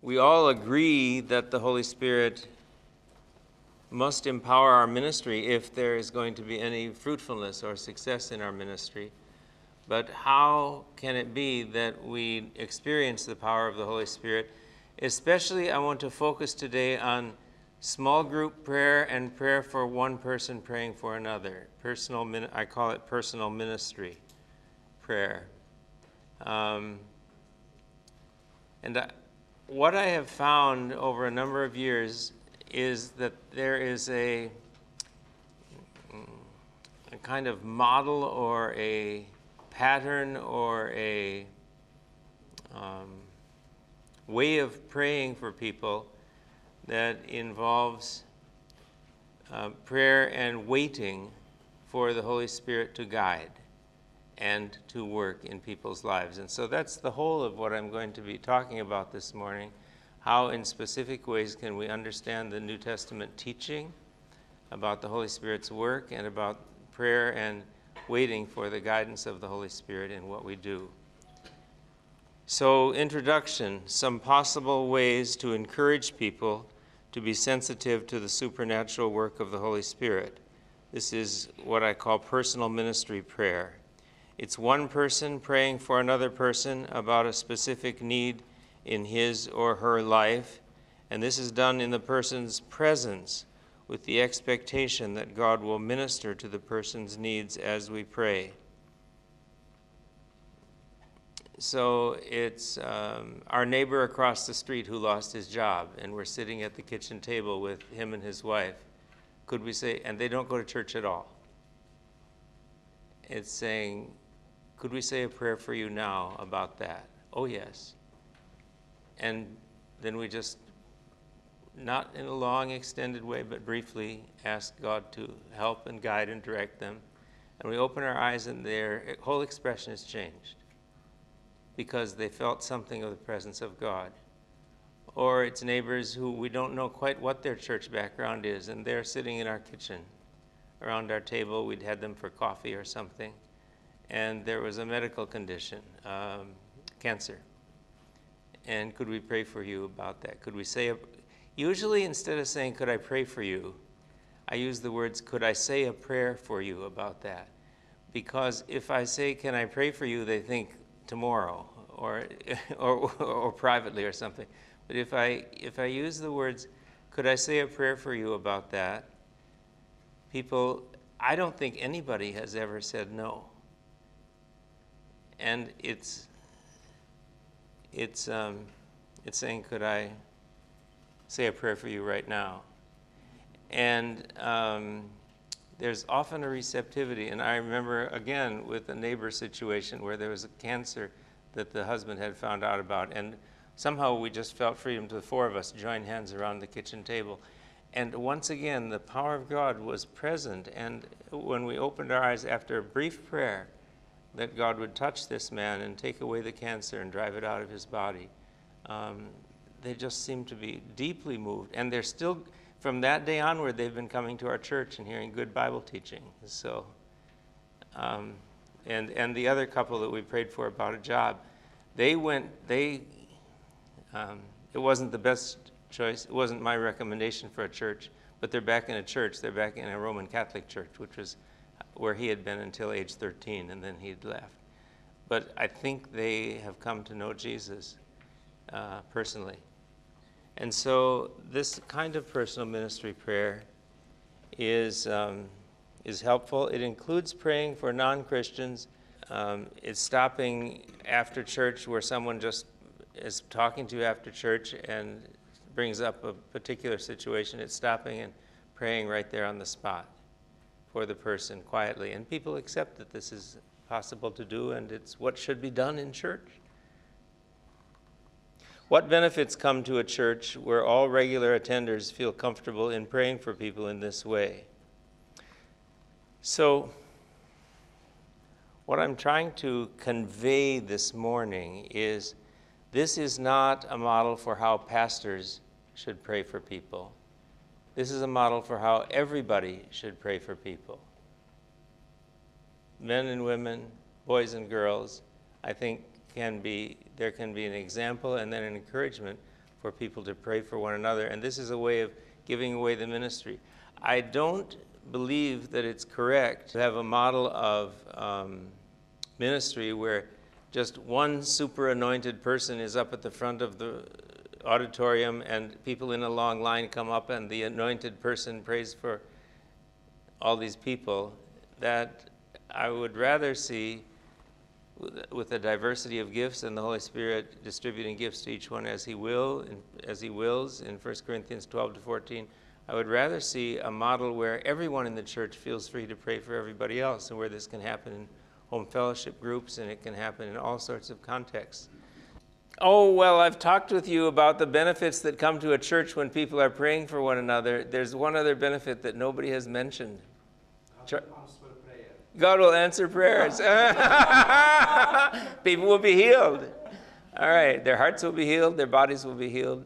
we all agree that the Holy Spirit must empower our ministry if there is going to be any fruitfulness or success in our ministry. But how can it be that we experience the power of the Holy Spirit? Especially, I want to focus today on small group prayer and prayer for one person praying for another. Personal, I call it personal ministry prayer. Um, and I, what I have found over a number of years is that there is a, a kind of model or a pattern or a um, way of praying for people that involves uh, prayer and waiting for the Holy Spirit to guide and to work in people's lives. And so that's the whole of what I'm going to be talking about this morning. How, in specific ways, can we understand the New Testament teaching about the Holy Spirit's work and about prayer and waiting for the guidance of the Holy Spirit in what we do? So, introduction some possible ways to encourage people to be sensitive to the supernatural work of the Holy Spirit. This is what I call personal ministry prayer. It's one person praying for another person about a specific need in his or her life, and this is done in the person's presence with the expectation that God will minister to the person's needs as we pray. So it's um, our neighbor across the street who lost his job, and we're sitting at the kitchen table with him and his wife. Could we say, and they don't go to church at all? It's saying, could we say a prayer for you now about that? Oh, yes. And then we just, not in a long, extended way, but briefly ask God to help and guide and direct them. And we open our eyes, and their whole expression has changed because they felt something of the presence of God. Or it's neighbors who we don't know quite what their church background is, and they're sitting in our kitchen around our table. We'd had them for coffee or something, and there was a medical condition, um, cancer. And could we pray for you about that? Could we say, a, usually instead of saying, Could I pray for you? I use the words, Could I say a prayer for you about that? Because if I say, Can I pray for you? they think, tomorrow or, or, or privately or something. But if I, if I use the words, could I say a prayer for you about that? People, I don't think anybody has ever said no. And it's, it's, um, it's saying, could I say a prayer for you right now? And um, there's often a receptivity. And I remember, again, with a neighbor situation where there was a cancer that the husband had found out about. And somehow we just felt freedom to the four of us join hands around the kitchen table. And once again, the power of God was present. And when we opened our eyes after a brief prayer, that God would touch this man and take away the cancer and drive it out of his body, um, they just seemed to be deeply moved. And they're still from that day onward, they've been coming to our church and hearing good Bible teaching. So, um, and and the other couple that we prayed for about a job, they went. They, um, it wasn't the best choice. It wasn't my recommendation for a church, but they're back in a church. They're back in a Roman Catholic church, which was where he had been until age 13, and then he'd left. But I think they have come to know Jesus uh, personally. And so, this kind of personal ministry prayer is, um, is helpful. It includes praying for non Christians. Um, it's stopping after church where someone just is talking to you after church and brings up a particular situation. It's stopping and praying right there on the spot for the person quietly. And people accept that this is possible to do and it's what should be done in church. What benefits come to a church where all regular attenders feel comfortable in praying for people in this way? So, what I'm trying to convey this morning is this is not a model for how pastors should pray for people. This is a model for how everybody should pray for people. Men and women, boys and girls, I think can be there can be an example and then an encouragement for people to pray for one another. And this is a way of giving away the ministry. I don't believe that it's correct to have a model of um, ministry where just one super anointed person is up at the front of the auditorium and people in a long line come up and the anointed person prays for all these people. That I would rather see with a diversity of gifts and the Holy Spirit distributing gifts to each one as He will, as He wills in 1 Corinthians 12 to 14. I would rather see a model where everyone in the church feels free to pray for everybody else, and where this can happen in home fellowship groups and it can happen in all sorts of contexts. Oh, well, I've talked with you about the benefits that come to a church when people are praying for one another. There's one other benefit that nobody has mentioned. Char- God will answer prayers. People will be healed. All right, their hearts will be healed, their bodies will be healed.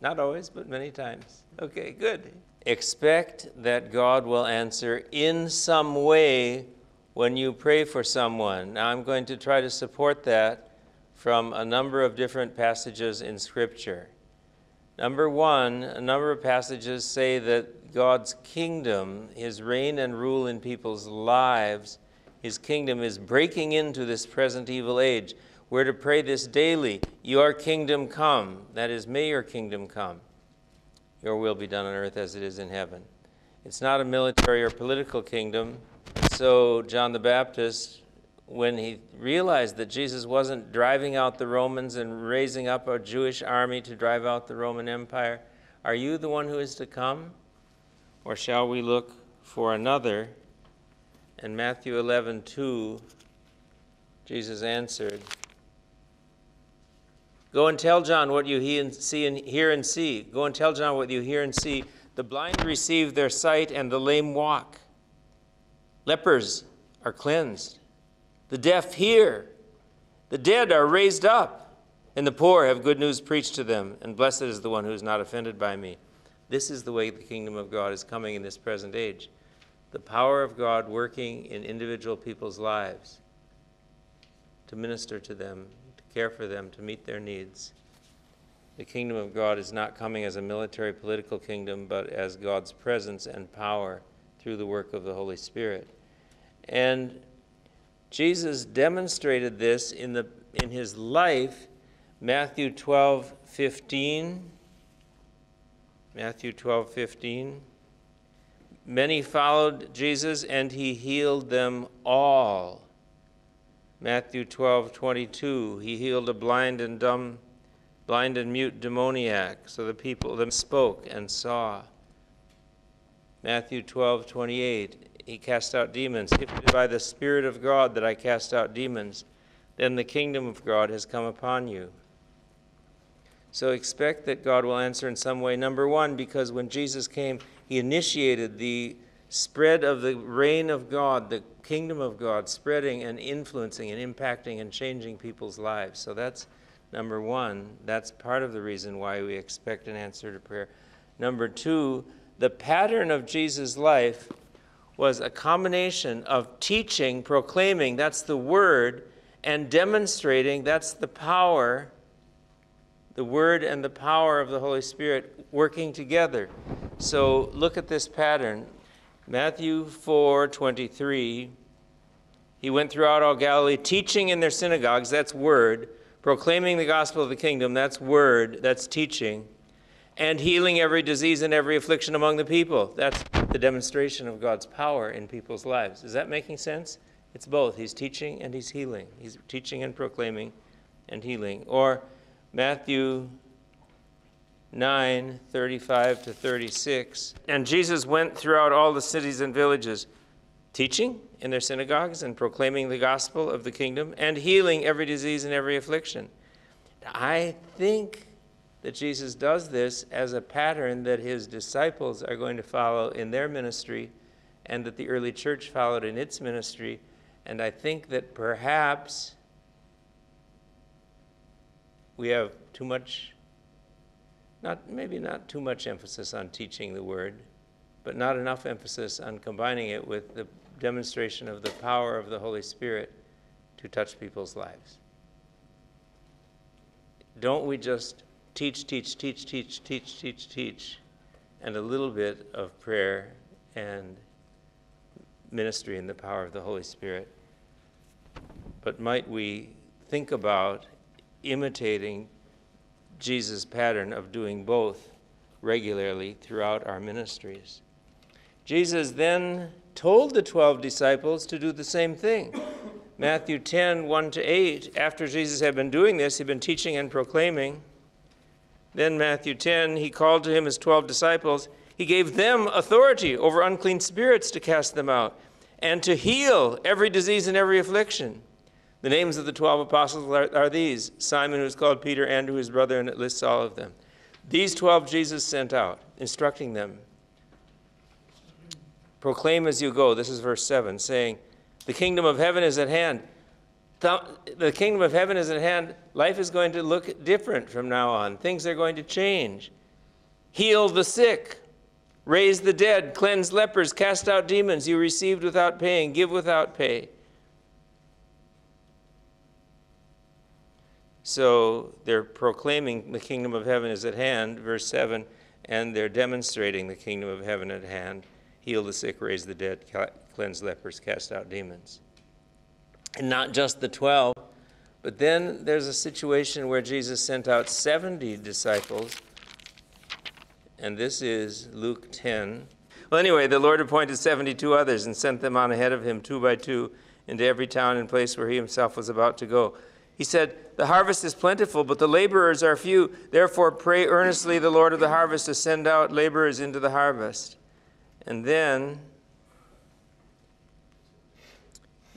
Not always, but many times. Okay, good. Expect that God will answer in some way when you pray for someone. Now, I'm going to try to support that from a number of different passages in Scripture. Number one, a number of passages say that God's kingdom, his reign and rule in people's lives, his kingdom is breaking into this present evil age. We're to pray this daily Your kingdom come. That is, may your kingdom come. Your will be done on earth as it is in heaven. It's not a military or political kingdom. So, John the Baptist, when he realized that Jesus wasn't driving out the Romans and raising up a Jewish army to drive out the Roman Empire, are you the one who is to come? Or shall we look for another? In Matthew 11, 2, Jesus answered, Go and tell John what you hear and see. Go and tell John what you hear and see. The blind receive their sight, and the lame walk. Lepers are cleansed. The deaf hear. The dead are raised up. And the poor have good news preached to them. And blessed is the one who is not offended by me. This is the way the kingdom of God is coming in this present age. The power of God working in individual people's lives to minister to them, to care for them, to meet their needs. The kingdom of God is not coming as a military political kingdom, but as God's presence and power through the work of the Holy Spirit. And Jesus demonstrated this in, the, in his life, Matthew 12 15 Matthew 12, 15. Many followed Jesus, and he healed them all. Matthew 12, 22. He healed a blind and dumb, blind and mute demoniac, so the people them spoke and saw. Matthew 12, 28. He cast out demons. If it is by the Spirit of God that I cast out demons, then the kingdom of God has come upon you. So expect that God will answer in some way. Number one, because when Jesus came, he initiated the spread of the reign of God, the kingdom of God, spreading and influencing and impacting and changing people's lives. So that's number one. That's part of the reason why we expect an answer to prayer. Number two, the pattern of Jesus' life was a combination of teaching, proclaiming, that's the word, and demonstrating, that's the power the Word and the power of the Holy Spirit working together. So look at this pattern. Matthew 4 23. He went throughout all Galilee, teaching in their synagogues, that's word, proclaiming the gospel of the kingdom, that's word, that's teaching, and healing every disease and every affliction among the people. That's the demonstration of God's power in people's lives. Is that making sense? It's both. He's teaching and he's healing. He's teaching and proclaiming and healing. Or Matthew 9 35 to 36. And Jesus went throughout all the cities and villages, teaching in their synagogues and proclaiming the gospel of the kingdom and healing every disease and every affliction. I think that Jesus does this as a pattern that his disciples are going to follow in their ministry and that the early church followed in its ministry. And I think that perhaps we have too much, not maybe not too much emphasis on teaching the word, but not enough emphasis on combining it with the demonstration of the power of the Holy Spirit to touch people's lives. Don't we just teach, teach, teach, teach, teach, teach, teach, and a little bit of prayer and ministry in the power of the Holy Spirit. But might we think about imitating Jesus' pattern of doing both regularly throughout our ministries? Jesus then told the 12 disciples to do the same thing. Matthew 10, 1 to 8, after Jesus had been doing this, he'd been teaching and proclaiming. Then, Matthew 10, he called to him his 12 disciples. He gave them authority over unclean spirits to cast them out and to heal every disease and every affliction. The names of the 12 apostles are, are these Simon, who is called Peter, Andrew, his brother, and it lists all of them. These 12 Jesus sent out, instructing them Proclaim as you go, this is verse 7, saying, The kingdom of heaven is at hand. The kingdom of heaven is at hand. Life is going to look different from now on. Things are going to change. Heal the sick, raise the dead, cleanse lepers, cast out demons you received without paying, give without pay. So they're proclaiming the kingdom of heaven is at hand, verse 7, and they're demonstrating the kingdom of heaven at hand heal the sick, raise the dead, cleanse lepers, cast out demons. And not just the 12, but then there's a situation where Jesus sent out 70 disciples, and this is Luke 10. Well, anyway, the Lord appointed 72 others and sent them on ahead of him, two by two, into every town and place where he himself was about to go. He said, The harvest is plentiful, but the laborers are few. Therefore, pray earnestly the Lord of the harvest to send out laborers into the harvest. And then,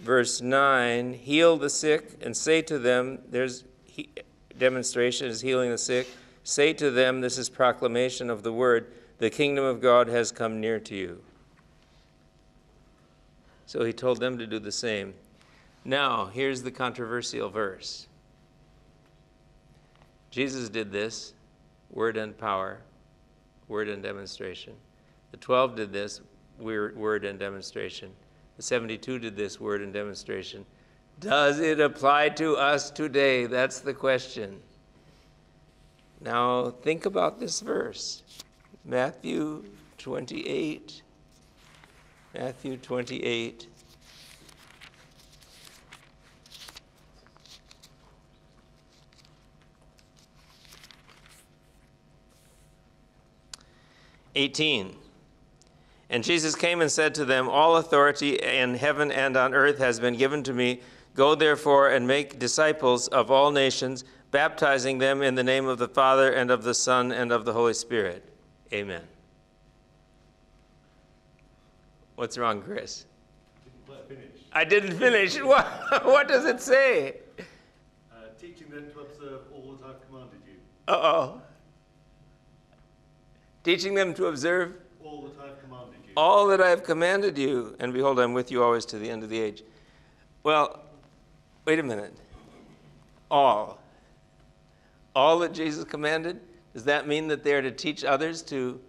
verse 9 heal the sick and say to them, there's he, demonstration is healing the sick. Say to them, this is proclamation of the word, the kingdom of God has come near to you. So he told them to do the same. Now, here's the controversial verse Jesus did this, word and power, word and demonstration. The 12 did this word and demonstration. The 72 did this word and demonstration. Does it apply to us today? That's the question. Now, think about this verse Matthew 28. Matthew 28. Eighteen. And Jesus came and said to them, All authority in heaven and on earth has been given to me. Go therefore and make disciples of all nations, baptizing them in the name of the Father and of the Son and of the Holy Spirit. Amen. What's wrong, Chris? Didn't finish. I didn't finish. What, what does it say? Uh, teaching them to observe all that I've commanded you. Uh oh. Teaching them to observe all that I've commanded. All that I have commanded you, and behold, I'm with you always to the end of the age. Well, wait a minute. All. All that Jesus commanded, does that mean that they are to teach others to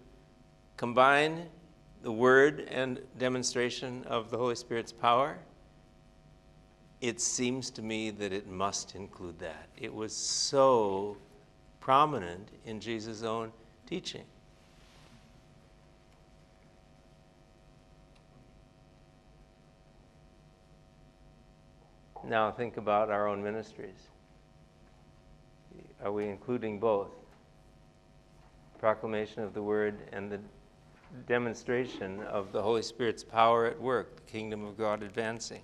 combine the word and demonstration of the Holy Spirit's power? It seems to me that it must include that. It was so prominent in Jesus' own teaching. Now think about our own ministries. Are we including both? Proclamation of the word and the demonstration of the Holy Spirit's power at work, the kingdom of God advancing.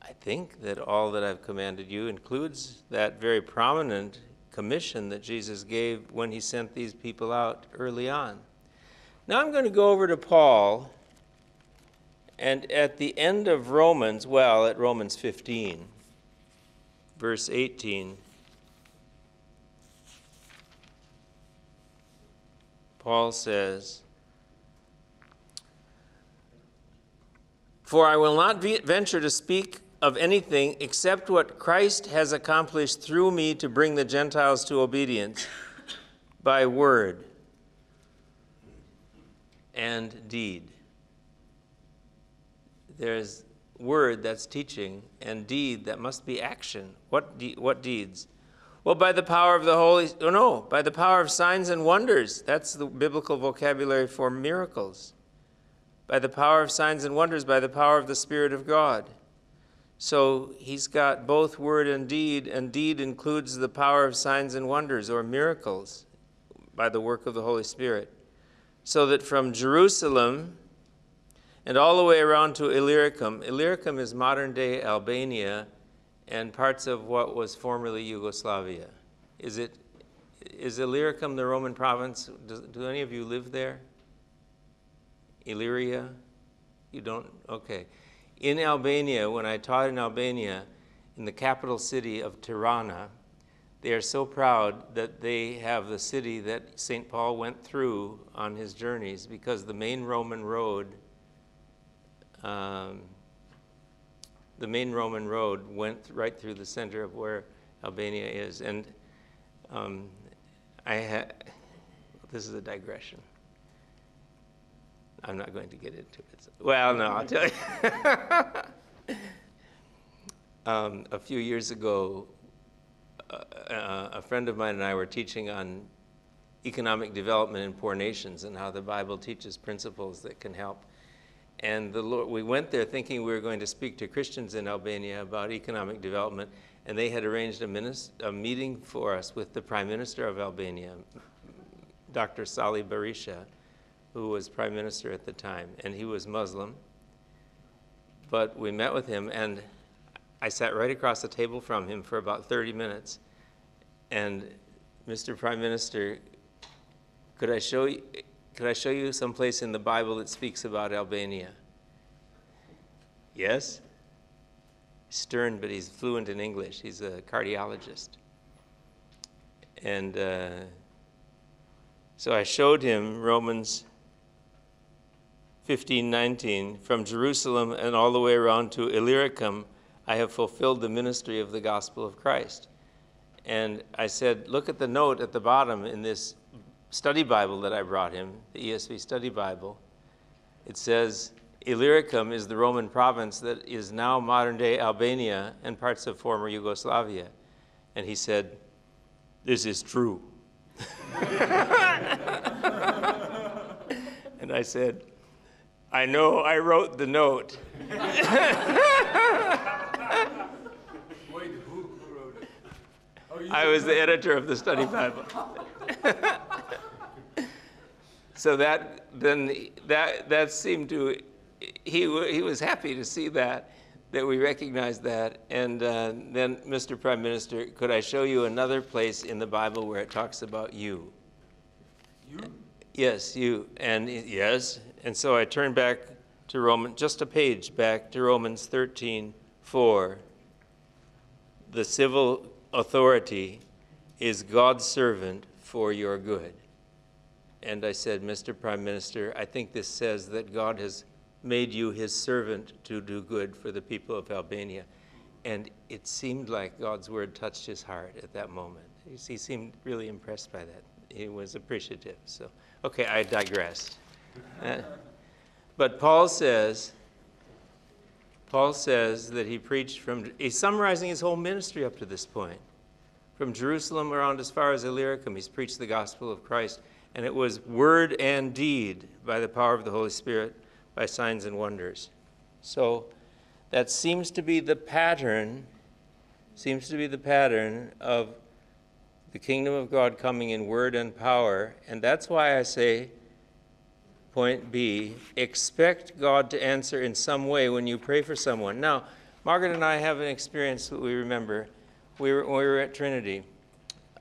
I think that all that I've commanded you includes that very prominent commission that Jesus gave when he sent these people out early on. Now I'm going to go over to Paul and at the end of Romans, well, at Romans 15, verse 18, Paul says, For I will not venture to speak of anything except what Christ has accomplished through me to bring the Gentiles to obedience by word and deed there's word that's teaching and deed that must be action. What, de- what deeds? Well, by the power of the Holy, oh no, by the power of signs and wonders. That's the biblical vocabulary for miracles. By the power of signs and wonders, by the power of the Spirit of God. So he's got both word and deed, and deed includes the power of signs and wonders or miracles by the work of the Holy Spirit. So that from Jerusalem and all the way around to Illyricum, Illyricum is modern day Albania and parts of what was formerly Yugoslavia. Is it is Illyricum the Roman province? Do, do any of you live there? Illyria? You don't? Okay. In Albania, when I taught in Albania, in the capital city of Tirana, they are so proud that they have the city that St. Paul went through on his journeys because the main Roman road, um, the main Roman road went right through the center of where Albania is. And um, I had, this is a digression. I'm not going to get into it. Well, no, I'll tell you. um, a few years ago, uh, uh, a friend of mine and I were teaching on economic development in poor nations and how the Bible teaches principles that can help. And the Lord, we went there thinking we were going to speak to Christians in Albania about economic development, and they had arranged a, minis- a meeting for us with the Prime Minister of Albania, Dr. Sali Berisha who was prime minister at the time, and he was Muslim. But we met with him, and I sat right across the table from him for about 30 minutes. And Mr. Prime Minister, could I show you, could I show you some place in the Bible that speaks about Albania? Yes? Stern, but he's fluent in English. He's a cardiologist. And uh, so I showed him Romans 1519, from Jerusalem and all the way around to Illyricum, I have fulfilled the ministry of the gospel of Christ. And I said, look at the note at the bottom in this study Bible that I brought him, the ESV study Bible. It says, Illyricum is the Roman province that is now modern day Albania and parts of former Yugoslavia. And he said, This is true. and I said, I know I wrote the note. Wait, who wrote it? Oh, I was the editor of the study Bible. so that then that that seemed to he he was happy to see that that we recognized that and uh, then Mr. Prime Minister could I show you another place in the Bible where it talks about you You? Yes, you, and yes, and so I turned back to Roman, just a page back to Romans 13, 4. The civil authority is God's servant for your good. And I said, Mr. Prime Minister, I think this says that God has made you his servant to do good for the people of Albania. And it seemed like God's word touched his heart at that moment. He seemed really impressed by that. He was appreciative. So, okay, I digressed. Uh, but Paul says, Paul says that he preached from, he's summarizing his whole ministry up to this point. From Jerusalem around as far as Illyricum, he's preached the gospel of Christ. And it was word and deed by the power of the Holy Spirit, by signs and wonders. So that seems to be the pattern, seems to be the pattern of the kingdom of God coming in word and power. And that's why I say, point B, expect God to answer in some way when you pray for someone. Now, Margaret and I have an experience that we remember. We were, when we were at Trinity.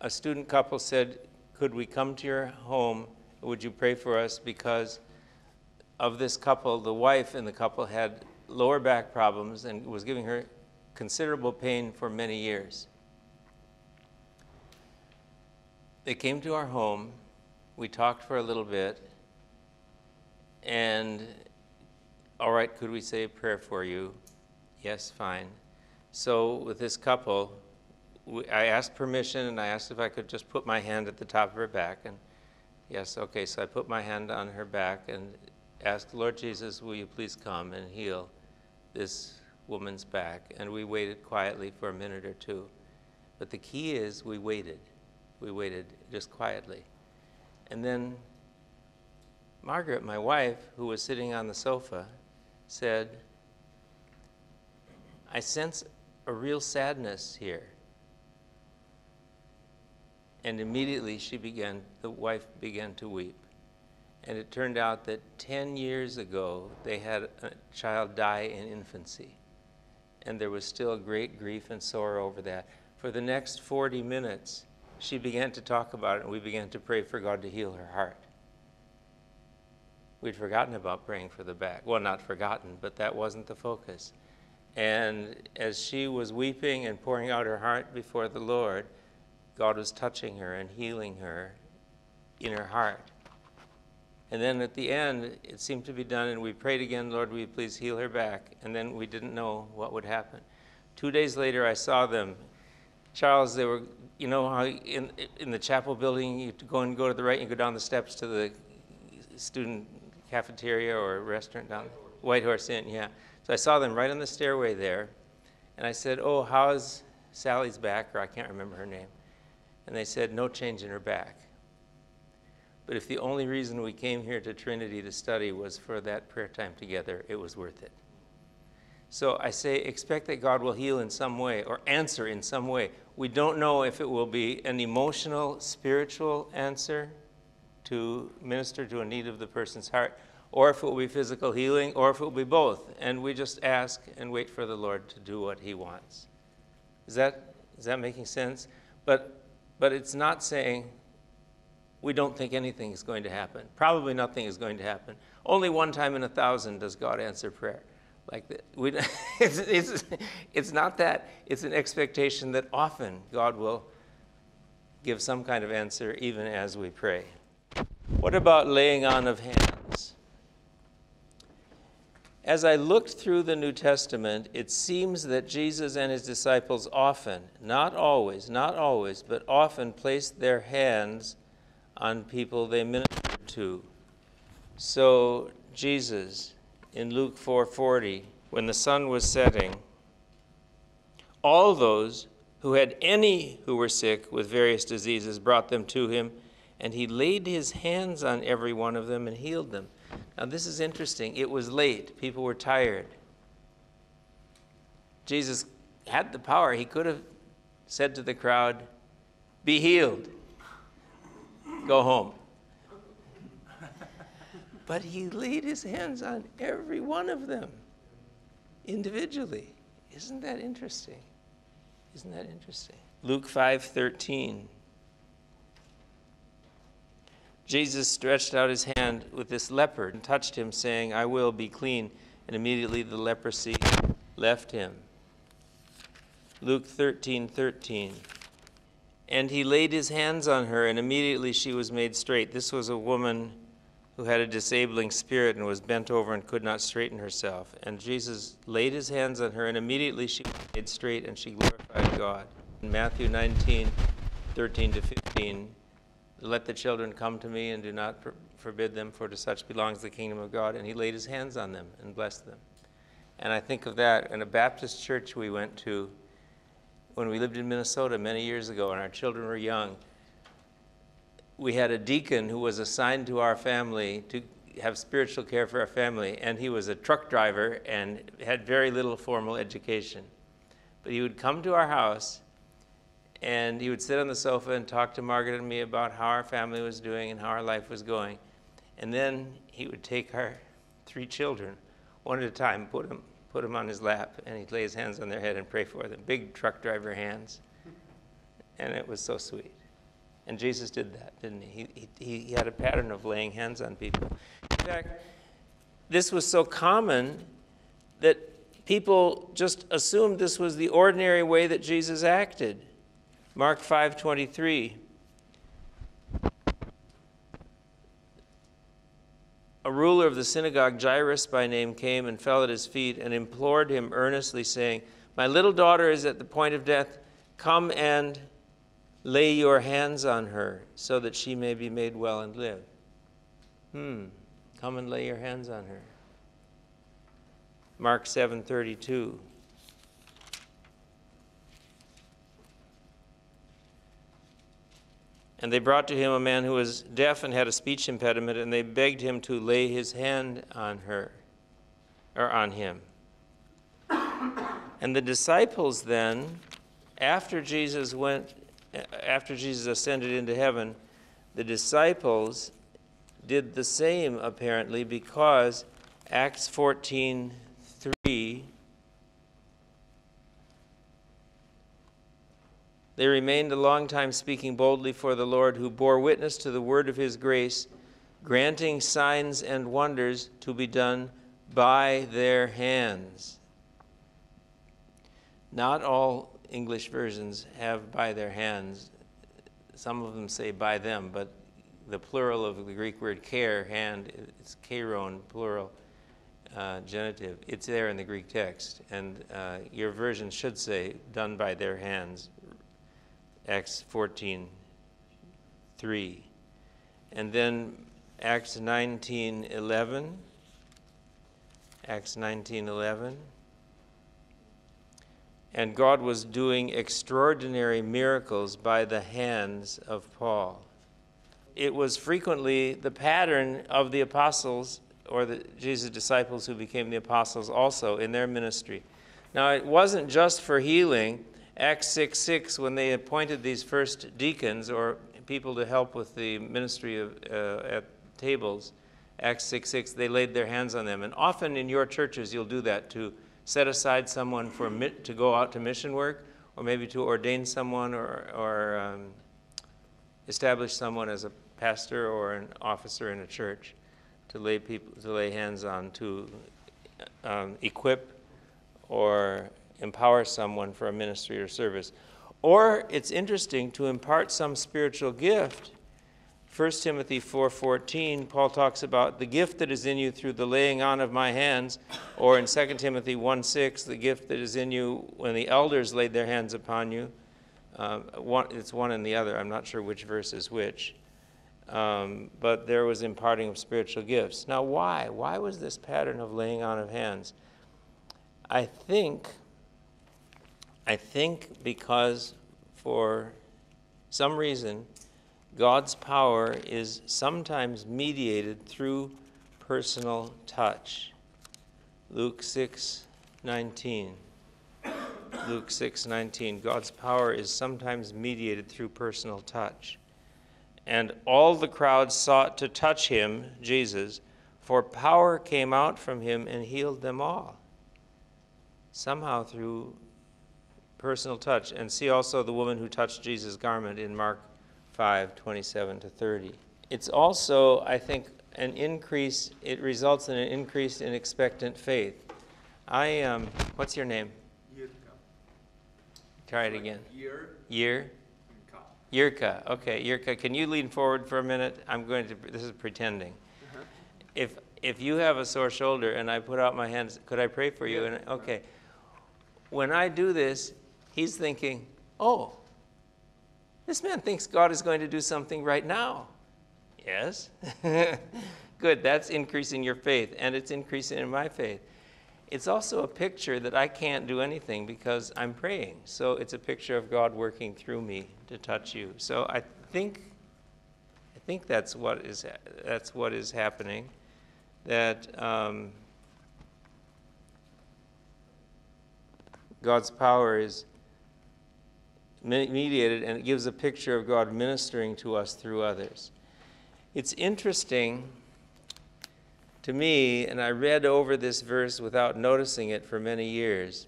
A student couple said, Could we come to your home? Would you pray for us? Because of this couple, the wife in the couple had lower back problems and was giving her considerable pain for many years. They came to our home. We talked for a little bit. And, all right, could we say a prayer for you? Yes, fine. So, with this couple, we, I asked permission and I asked if I could just put my hand at the top of her back. And yes, okay, so I put my hand on her back and asked, Lord Jesus, will you please come and heal this woman's back? And we waited quietly for a minute or two. But the key is we waited. We waited just quietly. And then Margaret, my wife, who was sitting on the sofa, said, I sense a real sadness here. And immediately she began, the wife began to weep. And it turned out that 10 years ago, they had a child die in infancy. And there was still great grief and sorrow over that. For the next 40 minutes, she began to talk about it, and we began to pray for God to heal her heart. We'd forgotten about praying for the back. Well, not forgotten, but that wasn't the focus. And as she was weeping and pouring out her heart before the Lord, God was touching her and healing her in her heart. And then at the end, it seemed to be done, and we prayed again, Lord, will you please heal her back? And then we didn't know what would happen. Two days later, I saw them. Charles, they were, you know how in, in the chapel building, you go and go to the right, and you go down the steps to the student cafeteria or restaurant down White Horse Inn, yeah. So I saw them right on the stairway there, and I said, "Oh, how's Sally's back?" Or I can't remember her name. And they said, "No change in her back." But if the only reason we came here to Trinity to study was for that prayer time together, it was worth it. So I say, expect that God will heal in some way or answer in some way. We don't know if it will be an emotional, spiritual answer to minister to a need of the person's heart, or if it will be physical healing, or if it will be both. And we just ask and wait for the Lord to do what He wants. Is that, is that making sense? But, but it's not saying we don't think anything is going to happen. Probably nothing is going to happen. Only one time in a thousand does God answer prayer. Like that. We, it's, it's, it's not that, it's an expectation that often God will give some kind of answer even as we pray. What about laying on of hands? As I looked through the New Testament, it seems that Jesus and his disciples often, not always, not always, but often placed their hands on people they ministered to. So Jesus in Luke 4:40, when the sun was setting, all those who had any who were sick with various diseases brought them to him, and he laid his hands on every one of them and healed them. Now, this is interesting. It was late, people were tired. Jesus had the power. He could have said to the crowd, Be healed, go home. But he laid his hands on every one of them individually. Isn't that interesting? Isn't that interesting? Luke 5:13 Jesus stretched out his hand with this leper and touched him, saying, I will be clean. And immediately the leprosy left him. Luke 13 13. And he laid his hands on her, and immediately she was made straight. This was a woman who had a disabling spirit and was bent over and could not straighten herself. And Jesus laid his hands on her, and immediately she was made straight, and she glorified God. In Matthew 19 13 to 15, let the children come to me and do not for- forbid them, for to such belongs the kingdom of God. And he laid his hands on them and blessed them. And I think of that in a Baptist church we went to when we lived in Minnesota many years ago and our children were young. We had a deacon who was assigned to our family to have spiritual care for our family, and he was a truck driver and had very little formal education. But he would come to our house and he would sit on the sofa and talk to Margaret and me about how our family was doing and how our life was going. And then he would take our three children, one at a time, put them, put them on his lap, and he'd lay his hands on their head and pray for them. Big truck driver hands. And it was so sweet. And Jesus did that, didn't he? He, he, he had a pattern of laying hands on people. In fact, this was so common that people just assumed this was the ordinary way that Jesus acted. Mark 5:23 A ruler of the synagogue Jairus by name came and fell at his feet and implored him earnestly saying, "My little daughter is at the point of death. Come and lay your hands on her so that she may be made well and live." Hmm. Come and lay your hands on her. Mark 7:32 And they brought to him a man who was deaf and had a speech impediment, and they begged him to lay his hand on her, or on him. And the disciples then, after Jesus went, after Jesus ascended into heaven, the disciples did the same apparently because Acts 14 3 They remained a long time speaking boldly for the Lord, who bore witness to the word of his grace, granting signs and wonders to be done by their hands. Not all English versions have by their hands. Some of them say by them, but the plural of the Greek word cheir, hand, it's cheirōn, plural, uh, genitive. It's there in the Greek text. And uh, your version should say done by their hands, Acts 14, 3. And then Acts 19, 11. Acts 19, 11. And God was doing extraordinary miracles by the hands of Paul. It was frequently the pattern of the apostles or the Jesus' disciples who became the apostles also in their ministry. Now, it wasn't just for healing. Acts 6 6, when they appointed these first deacons or people to help with the ministry of, uh, at tables, Acts 6 6, they laid their hands on them. And often in your churches, you'll do that to set aside someone for to go out to mission work, or maybe to ordain someone or, or um, establish someone as a pastor or an officer in a church to lay people to lay hands on to um, equip or empower someone for a ministry or service. Or it's interesting to impart some spiritual gift. 1 Timothy 4:14 Paul talks about the gift that is in you through the laying on of my hands. Or in 2 Timothy 1:6 the gift that is in you when the elders laid their hands upon you. Uh, one, it's one and the other. I'm not sure which verse is which. Um, but there was imparting of spiritual gifts. Now why? Why was this pattern of laying on of hands? I think I think because for some reason, God's power is sometimes mediated through personal touch. Luke 6 19. Luke 6 19. God's power is sometimes mediated through personal touch. And all the crowd sought to touch him, Jesus, for power came out from him and healed them all. Somehow through personal touch. And see also the woman who touched Jesus' garment in Mark 5 27 to 30. It's also, I think, an increase, it results in an increase in expectant faith. I, um, what's your name? Yirka. Try it again. Year. Year? Yirka. Okay, Yirka, can you lean forward for a minute? I'm going to, this is pretending. Uh-huh. If, if you have a sore shoulder and I put out my hands, could I pray for you? Yeah. And, okay. When I do this, he's thinking, oh, this man thinks God is going to do something right now. Yes. Good, that's increasing your faith, and it's increasing in my faith. It's also a picture that I can't do anything because I'm praying. So it's a picture of God working through me to touch you. So I think, I think that's what is that's what is happening. That um, God's power is mediated, and it gives a picture of God ministering to us through others. It's interesting to me, and I read over this verse without noticing it for many years.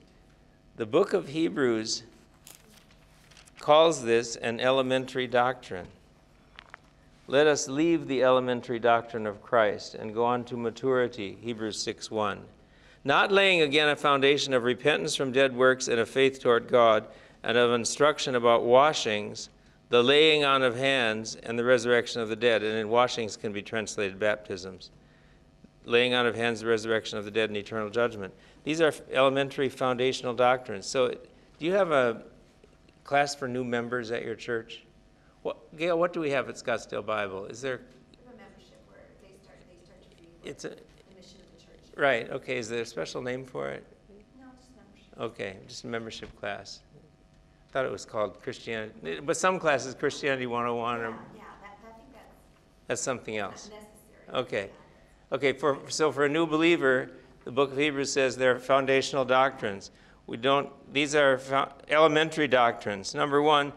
The book of Hebrews calls this an elementary doctrine. Let us leave the elementary doctrine of Christ and go on to maturity, Hebrews 6 1. Not laying again a foundation of repentance from dead works and of faith toward God and of instruction about washings, the laying on of hands, and the resurrection of the dead. And in washings can be translated baptisms. Laying on of hands, the resurrection of the dead, and eternal judgment. These are elementary foundational doctrines. So, do you have a class for new members at your church? What, Gail, what do we have at Scottsdale Bible? Is there? We have a membership where they start, they start to read It's a the mission of the church. right. Okay. Is there a special name for it? No, just membership. Okay, just a membership class. Thought it was called Christianity, but some classes, Christianity 101, or Yeah, that, I think that's that's something else. Okay. Okay, for, so for a new believer, the book of Hebrews says there are foundational doctrines. We don't, these are fo- elementary doctrines. Number one,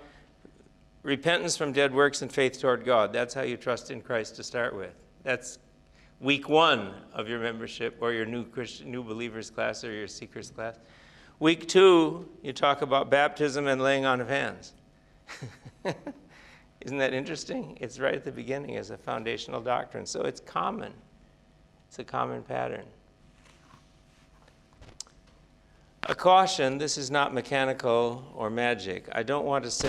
repentance from dead works and faith toward God. That's how you trust in Christ to start with. That's week one of your membership or your new Christian, new believers class or your seekers class. Week two, you talk about baptism and laying on of hands. Isn't that interesting? It's right at the beginning as a foundational doctrine. So it's common. It's a common pattern. A caution this is not mechanical or magic. I don't want to say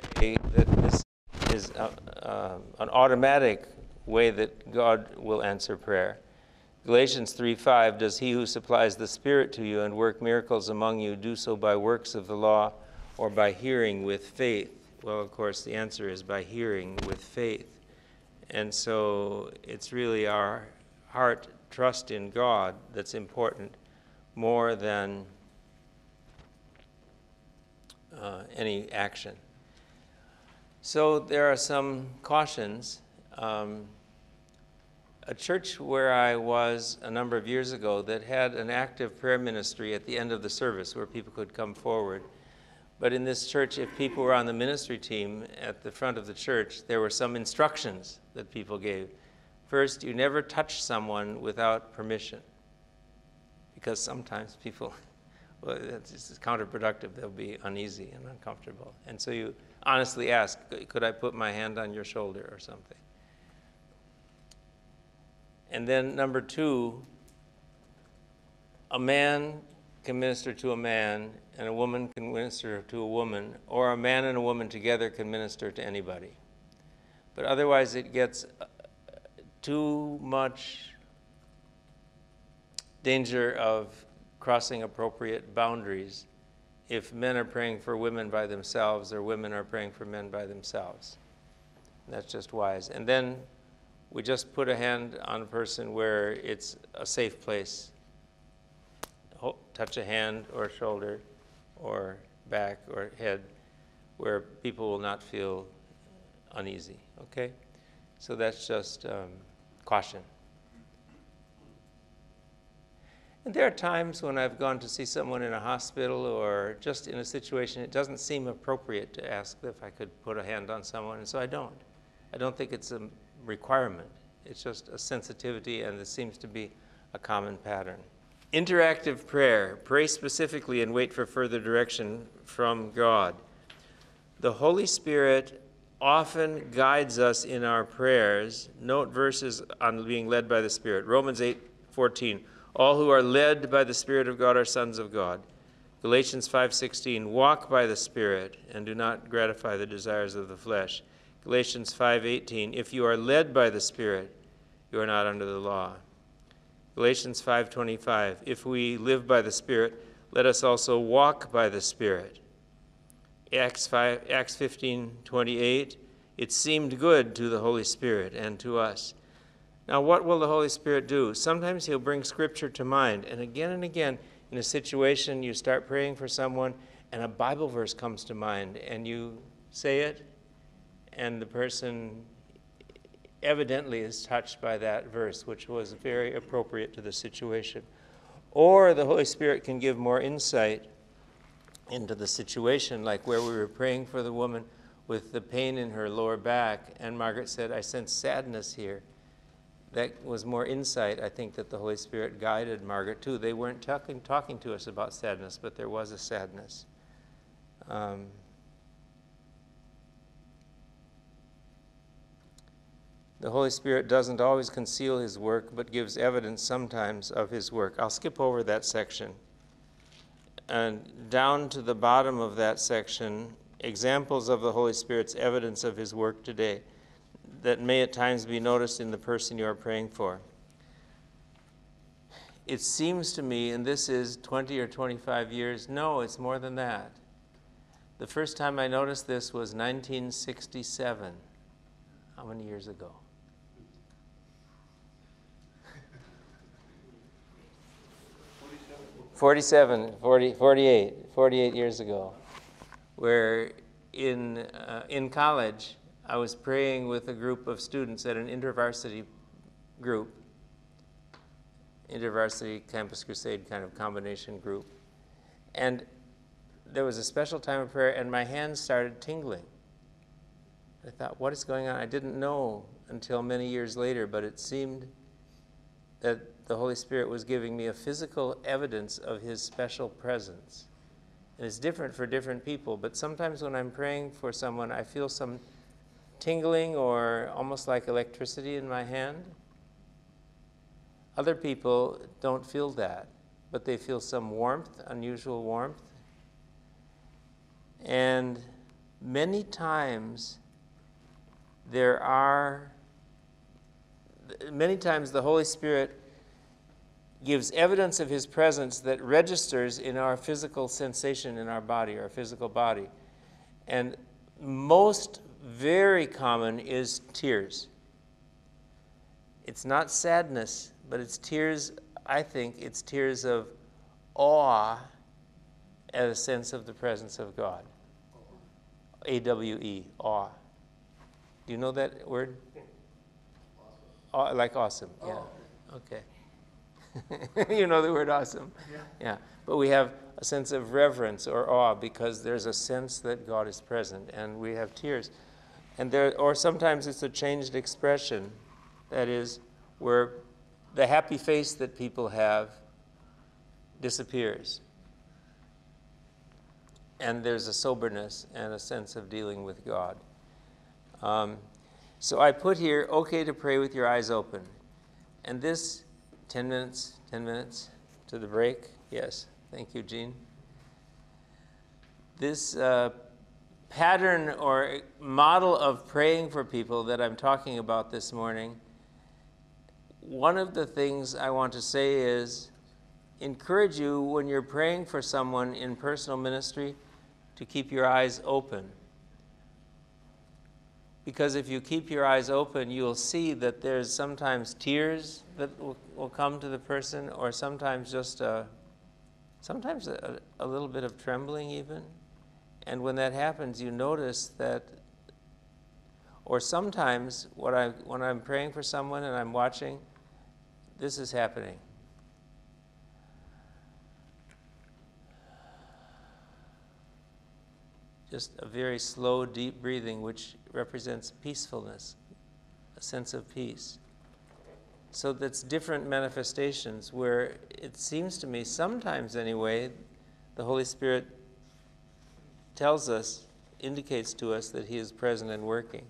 that this is a, um an automatic way that God will answer prayer. Galatians 3:5 Does he who supplies the Spirit to you and work miracles among you do so by works of the law or by hearing with faith? Well, of course, the answer is by hearing with faith. And so it's really our heart trust in God that's important more than uh, any action. So there are some cautions. Um, a church where I was a number of years ago that had an active prayer ministry at the end of the service where people could come forward. But in this church, if people were on the ministry team at the front of the church, there were some instructions that people gave. First, you never touch someone without permission, because sometimes people, well, it's counterproductive. They'll be uneasy and uncomfortable. And so you honestly ask, could I put my hand on your shoulder or something? And then number two, a man can minister to a man, and a woman can minister to a woman, or a man and a woman together can minister to anybody. But otherwise, it gets uh, too much danger of crossing appropriate boundaries if men are praying for women by themselves or women are praying for men by themselves. That's just wise. And then we just put a hand on a person where it's a safe place. Touch a hand or shoulder or back or head where people will not feel uneasy, okay? So that's just um, caution. And there are times when I've gone to see someone in a hospital or just in a situation it doesn't seem appropriate to ask if I could put a hand on someone, and so I don't. I don't think it's a requirement. It's just a sensitivity, and this seems to be a common pattern. Interactive prayer. Pray specifically and wait for further direction from God. The Holy Spirit often guides us in our prayers. Note verses on being led by the Spirit. Romans 8 14. All who are led by the Spirit of God are sons of God. Galatians 5:16 Walk by the Spirit and do not gratify the desires of the flesh. Galatians 5:18 If you are led by the Spirit, you are not under the law. Galatians 5:25 If we live by the Spirit, let us also walk by the Spirit. Acts 5 Acts 15:28 It seemed good to the Holy Spirit and to us. Now what will the Holy Spirit do? Sometimes he'll bring scripture to mind and again and again in a situation you start praying for someone and a Bible verse comes to mind and you say it and the person evidently is touched by that verse, which was very appropriate to the situation. Or the Holy Spirit can give more insight into the situation, like where we were praying for the woman with the pain in her lower back, and Margaret said, I sense sadness here. That was more insight, I think, that the Holy Spirit guided Margaret to. They weren't talking, talking to us about sadness, but there was a sadness. Um, The Holy Spirit doesn't always conceal his work, but gives evidence sometimes of his work. I'll skip over that section. And down to the bottom of that section, examples of the Holy Spirit's evidence of his work today that may at times be noticed in the person you are praying for. It seems to me, and this is 20 or 25 years, no, it's more than that. The first time I noticed this was 1967. How many years ago? 47, 40, 48, 48 years ago, where in, uh, in college, I was praying with a group of students at an intervarsity group, intervarsity campus crusade kind of combination group. And there was a special time of prayer, and my hands started tingling. I thought, what is going on? I didn't know until many years later, but it seemed that the Holy Spirit was giving me a physical evidence of His special presence. And it's different for different people, but sometimes when I'm praying for someone, I feel some tingling or almost like electricity in my hand. Other people don't feel that, but they feel some warmth, unusual warmth. And many times there are, many times the Holy Spirit gives evidence of his presence that registers in our physical sensation in our body, our physical body. And most very common is tears. It's not sadness, but it's tears, I think, it's tears of awe at a sense of the presence of God. A W E, awe. Do you know that word? Aw- like awesome, yeah. Oh. Okay. you know the word awesome? Yeah. Yeah. But we have a sense of reverence or awe because there's a sense that God is present and we have tears. And there or sometimes it's a changed expression. That is where the happy face that people have disappears. And there's a soberness and a sense of dealing with God. Um, so I put here, okay to pray with your eyes open. And this, 10 minutes, 10 minutes to the break? Yes. Thank you, Jean. This uh, pattern or model of praying for people that I'm talking about this morning, one of the things I want to say is encourage you when you're praying for someone in personal ministry to keep your eyes open. Because if you keep your eyes open, you'll see that there's sometimes tears that will, will come to the person, or sometimes just a, sometimes a, a little bit of trembling, even. And when that happens, you notice that, or sometimes what I, when I'm praying for someone and I'm watching, this is happening. Just a very slow, deep breathing, which represents peacefulness, a sense of peace. So that's different manifestations where it seems to me, sometimes anyway, the Holy Spirit tells us, indicates to us that He is present and working.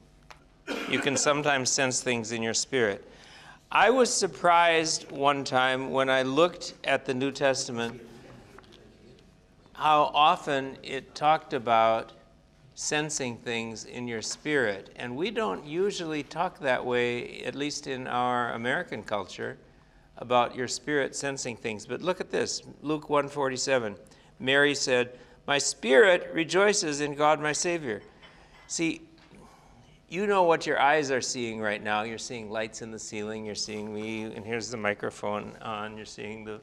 You can sometimes sense things in your spirit. I was surprised one time when I looked at the New Testament how often it talked about sensing things in your spirit. And we don't usually talk that way, at least in our American culture, about your spirit sensing things. But look at this Luke 147. Mary said, My spirit rejoices in God my Savior. See, you know what your eyes are seeing right now. You're seeing lights in the ceiling, you're seeing me, and here's the microphone on, you're seeing the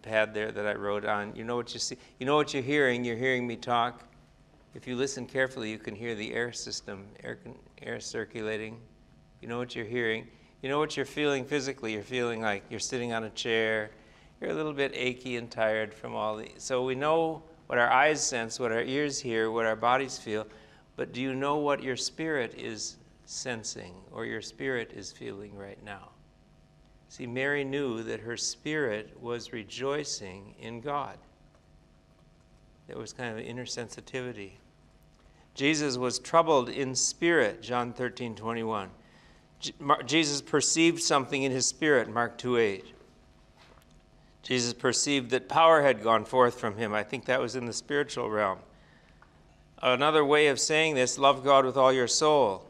pad there that I wrote on. You know what you see. You know what you're hearing. You're hearing me talk. If you listen carefully, you can hear the air system, air, air circulating. You know what you're hearing. You know what you're feeling physically. You're feeling like you're sitting on a chair. You're a little bit achy and tired from all the. So we know what our eyes sense, what our ears hear, what our bodies feel. But do you know what your spirit is sensing or your spirit is feeling right now? See, Mary knew that her spirit was rejoicing in God. There was kind of inner sensitivity. Jesus was troubled in spirit, John 13, 21. Jesus perceived something in his spirit, Mark 2, 8. Jesus perceived that power had gone forth from him. I think that was in the spiritual realm. Another way of saying this, love God with all your soul.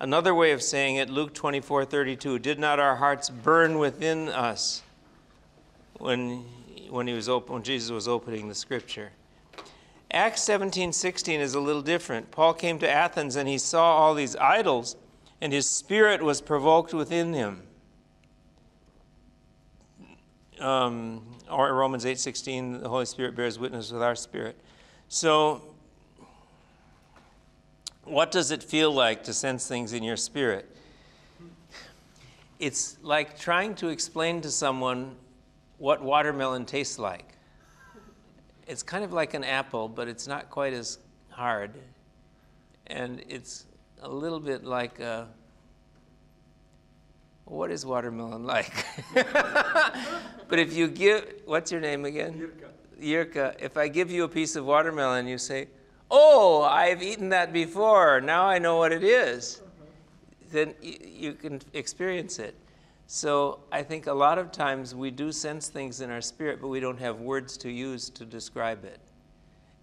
Another way of saying it, Luke 24 32, did not our hearts burn within us when, when, he was op- when Jesus was opening the scripture? Acts 17 16 is a little different. Paul came to Athens and he saw all these idols, and his spirit was provoked within him. Um, or Romans 8 16, the Holy Spirit bears witness with our spirit. So What does it feel like to sense things in your spirit? It's like trying to explain to someone what watermelon tastes like. It's kind of like an apple, but it's not quite as hard. And it's a little bit like a, what is watermelon like? but if you give, what's your name again? Yirka. Yirka, if I give you a piece of watermelon, you say, Oh, I've eaten that before. Now I know what it is. Uh-huh. Then you can experience it. So I think a lot of times we do sense things in our spirit, but we don't have words to use to describe it.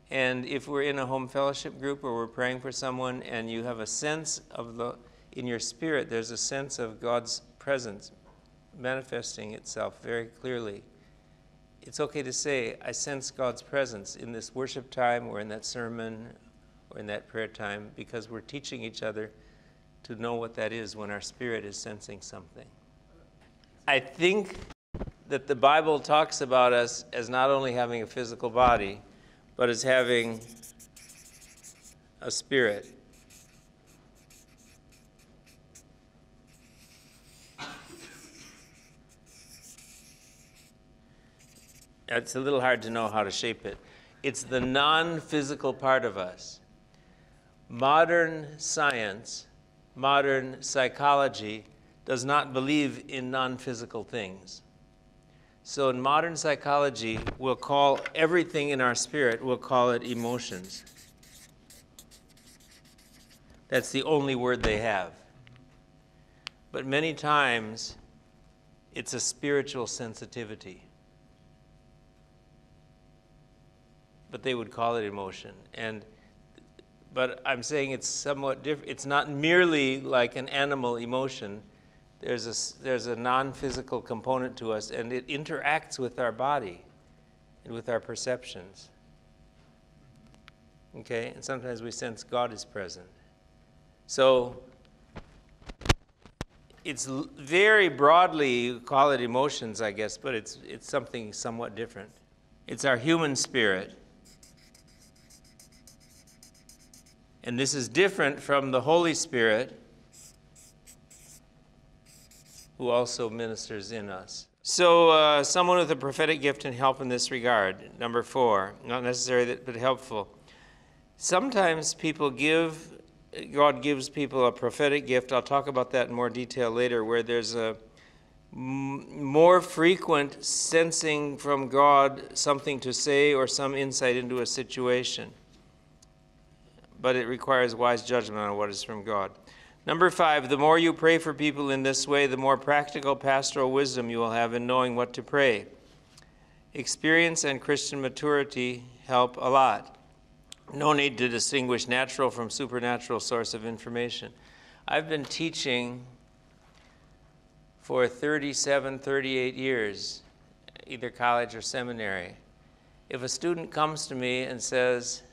And if we're in a home fellowship group or we're praying for someone and you have a sense of the, in your spirit, there's a sense of God's presence manifesting itself very clearly it's okay to say, I sense God's presence in this worship time or in that sermon or in that prayer time because we're teaching each other to know what that is when our spirit is sensing something. I think that the Bible talks about us as not only having a physical body, but as having a spirit. It's a little hard to know how to shape it. It's the non physical part of us. Modern science, modern psychology does not believe in non physical things. So, in modern psychology, we'll call everything in our spirit, we'll call it emotions. That's the only word they have. But many times, it's a spiritual sensitivity. but they would call it emotion. And but I'm saying it's somewhat different. It's not merely like an animal emotion. There's a there's a non-physical component to us, and it interacts with our body and with our perceptions. Okay, and sometimes we sense God is present. So it's very broadly you call it emotions, I guess, but it's it's something somewhat different. It's our human spirit. And this is different from the Holy Spirit, who also ministers in us. So, uh, someone with a prophetic gift and help in this regard. Number four, not necessary but helpful. Sometimes people give, God gives people a prophetic gift. I'll talk about that in more detail later, where there's a m- more frequent sensing from God something to say or some insight into a situation but it requires wise judgment on what is from God. Number five, the more you pray for people in this way, the more practical pastoral wisdom you will have in knowing what to pray. Experience and Christian maturity help a lot. No need to distinguish natural from supernatural source of information. I've been teaching for 37, 38 years, either college or seminary. If a student comes to me and says,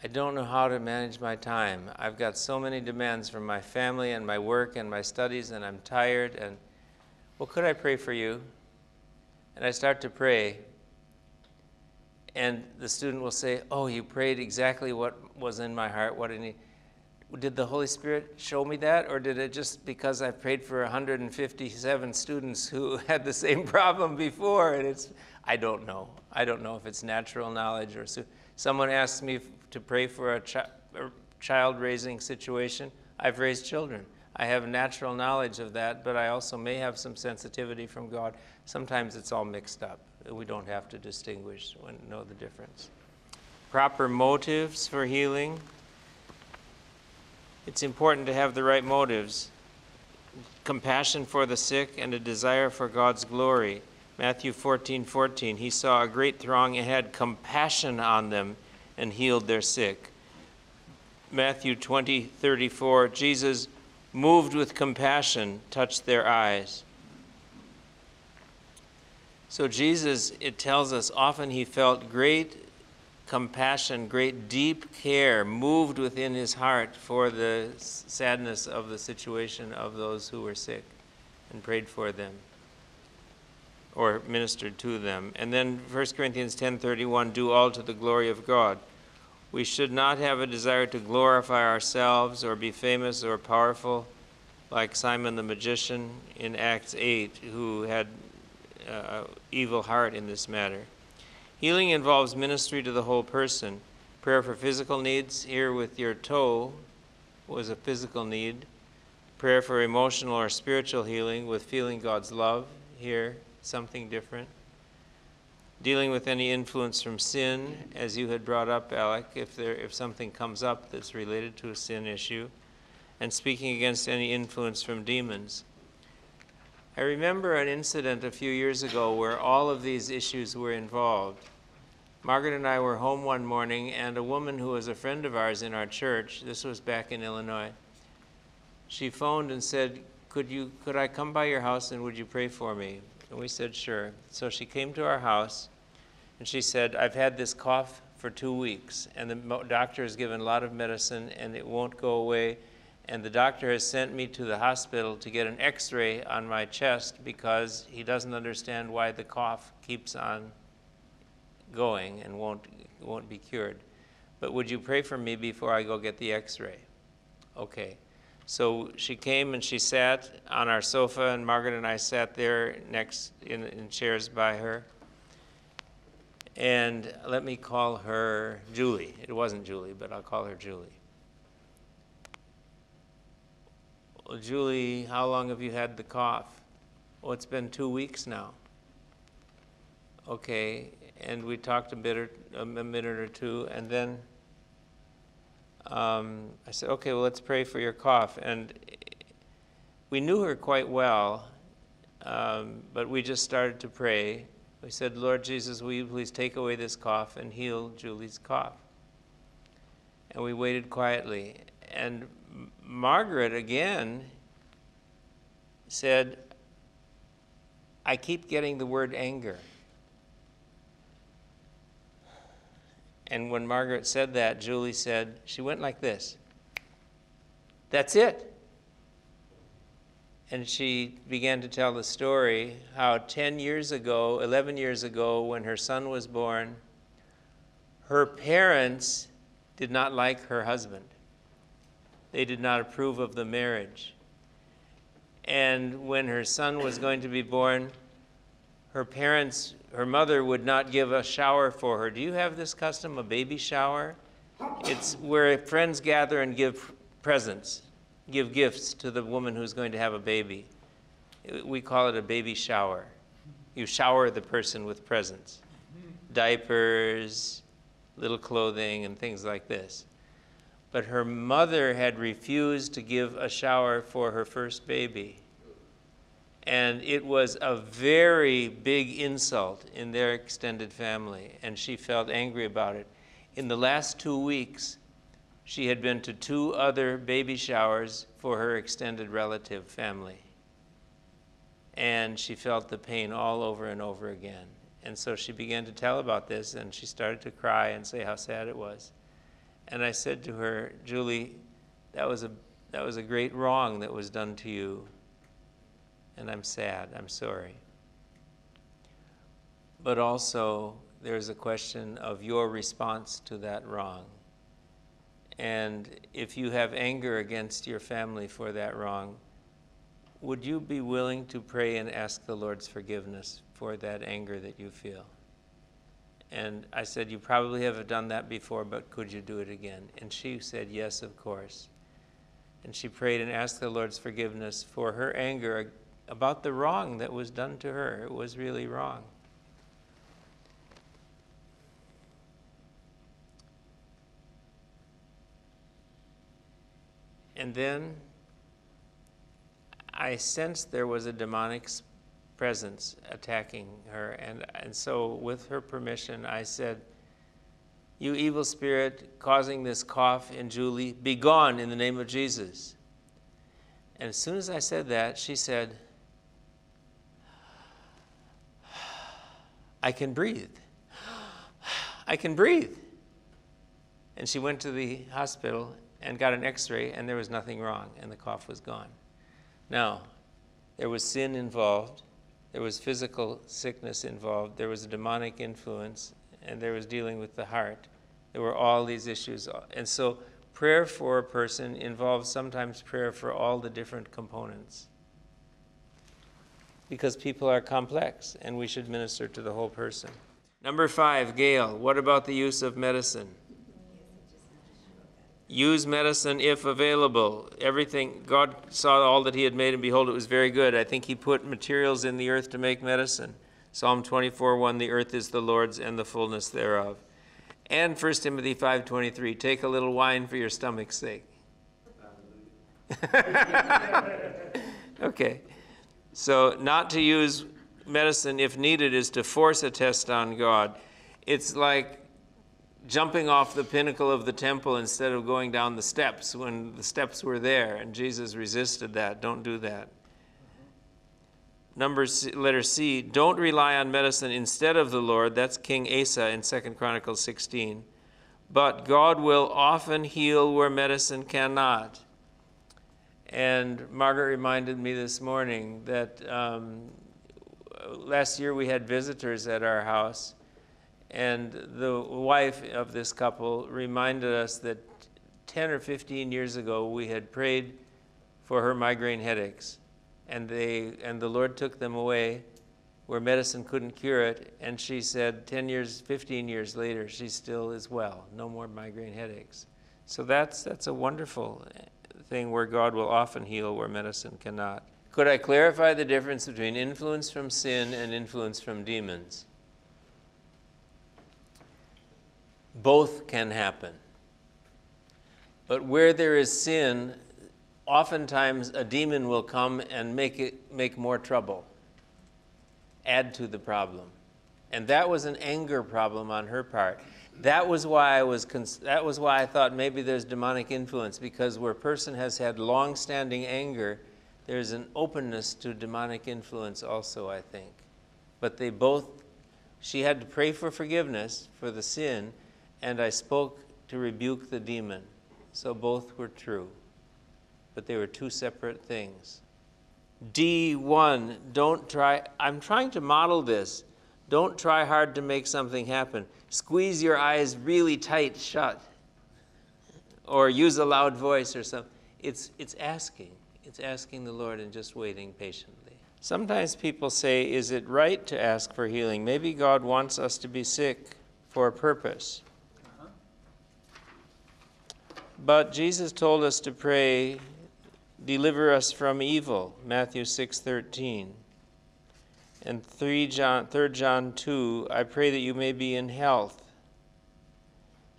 I don't know how to manage my time. I've got so many demands from my family and my work and my studies, and I'm tired. And well, could I pray for you? And I start to pray, and the student will say, "Oh, you prayed exactly what was in my heart. What I need." Did the Holy Spirit show me that, or did it just because I prayed for 157 students who had the same problem before? And it's, I don't know. I don't know if it's natural knowledge or. Su- Someone asked me to pray for a, chi- a child raising situation. I've raised children. I have natural knowledge of that, but I also may have some sensitivity from God. Sometimes it's all mixed up. We don't have to distinguish and know the difference. Proper motives for healing. It's important to have the right motives compassion for the sick and a desire for God's glory. Matthew 14 14, he saw a great throng and had compassion on them and healed their sick. Matthew 20 34, Jesus, moved with compassion, touched their eyes. So, Jesus, it tells us, often he felt great compassion, great deep care moved within his heart for the sadness of the situation of those who were sick and prayed for them or ministered to them. And then 1 Corinthians 10:31 do all to the glory of God. We should not have a desire to glorify ourselves or be famous or powerful like Simon the magician in Acts 8, who had uh, evil heart in this matter. Healing involves ministry to the whole person. Prayer for physical needs, here with your toe, was a physical need. Prayer for emotional or spiritual healing with feeling God's love, here, something different. Dealing with any influence from sin, as you had brought up, Alec, if, there, if something comes up that's related to a sin issue. And speaking against any influence from demons. I remember an incident a few years ago where all of these issues were involved. Margaret and I were home one morning, and a woman who was a friend of ours in our church, this was back in Illinois, she phoned and said, could, you, could I come by your house and would you pray for me? And we said, Sure. So she came to our house, and she said, I've had this cough for two weeks, and the doctor has given a lot of medicine, and it won't go away and the doctor has sent me to the hospital to get an x ray on my chest because he doesn't understand why the cough keeps on going and won't, won't be cured. But would you pray for me before I go get the x ray? Okay. So she came and she sat on our sofa, and Margaret and I sat there next in, in chairs by her. And let me call her Julie. It wasn't Julie, but I'll call her Julie. Well, Julie, how long have you had the cough? Oh, it's been two weeks now. Okay, and we talked a bit or, a minute or two, and then um, I said, okay, well, let's pray for your cough. And we knew her quite well, um, but we just started to pray. We said, Lord Jesus, will you please take away this cough and heal Julie's cough? And we waited quietly. And Margaret again said, I keep getting the word anger. And when Margaret said that, Julie said, she went like this That's it. And she began to tell the story how 10 years ago, 11 years ago, when her son was born, her parents did not like her husband. They did not approve of the marriage. And when her son was going to be born, her parents, her mother would not give a shower for her. Do you have this custom, a baby shower? It's where friends gather and give presents, give gifts to the woman who's going to have a baby. We call it a baby shower. You shower the person with presents diapers, little clothing, and things like this but her mother had refused to give a shower for her first baby. And it was a very big insult in their extended family, and she felt angry about it. In the last two weeks, she had been to two other baby showers for her extended relative family. And she felt the pain all over and over again. And so she began to tell about this, and she started to cry and say how sad it was. And I said to her, Julie, that was a, that was a great wrong that was done to you. And I'm sad. I'm sorry. But also, there's a question of your response to that wrong. And if you have anger against your family for that wrong, would you be willing to pray and ask the Lord's forgiveness for that anger that you feel? And I said, You probably have done that before, but could you do it again? And she said, Yes, of course. And she prayed and asked the Lord's forgiveness for her anger about the wrong that was done to her. It was really wrong. And then I sensed there was a demonic presence attacking her. And, and so, with her permission, I said, You evil spirit causing this cough in Julie, be gone in the name of Jesus. And as soon as I said that, she said, I can breathe. I can breathe. And she went to the hospital and got an x ray, and there was nothing wrong, and the cough was gone. Now, there was sin involved, there was physical sickness involved, there was a demonic influence, and there was dealing with the heart. There were all these issues. And so prayer for a person involves sometimes prayer for all the different components. Because people are complex and we should minister to the whole person. Number five, Gail, what about the use of medicine? Use medicine if available. Everything, God saw all that He had made, and behold, it was very good. I think He put materials in the earth to make medicine. Psalm 24 1 The earth is the Lord's and the fullness thereof. And 1 Timothy 5.23 Take a little wine for your stomach's sake. okay. So, not to use medicine if needed is to force a test on God. It's like jumping off the pinnacle of the temple instead of going down the steps when the steps were there, and Jesus resisted that. Don't do that. Number C, letter C, don't rely on medicine instead of the Lord. That's King Asa in 2 Chronicles 16. But God will often heal where medicine cannot. And Margaret reminded me this morning that um, last year we had visitors at our house, and the wife of this couple reminded us that 10 or 15 years ago we had prayed for her migraine headaches. And they and the Lord took them away where medicine couldn't cure it. And she said 10 years 15 years later she still is well. No more migraine headaches. So that's that's a wonderful thing where God will often heal where medicine cannot. Could I clarify the difference between influence from sin and influence from demons? Both can happen. But where there is sin oftentimes a demon will come and make it make more trouble add to the problem. And that was an anger problem on her part that was why i was that was why i thought maybe there's demonic influence because where a person has had long-standing anger there's an openness to demonic influence also i think but they both she had to pray for forgiveness for the sin and i spoke to rebuke the demon so both were true but they were two separate things. D1, don't try, I'm trying to model this. Don't try hard to make something happen. Squeeze your eyes really tight shut. Or use a loud voice or something. It's, it's asking. It's asking the Lord and just waiting patiently. Sometimes people say, Is it right to ask for healing? Maybe God wants us to be sick for a purpose. But Jesus told us to pray deliver us from evil matthew 6.13 and 3 john 3 john 2 i pray that you may be in health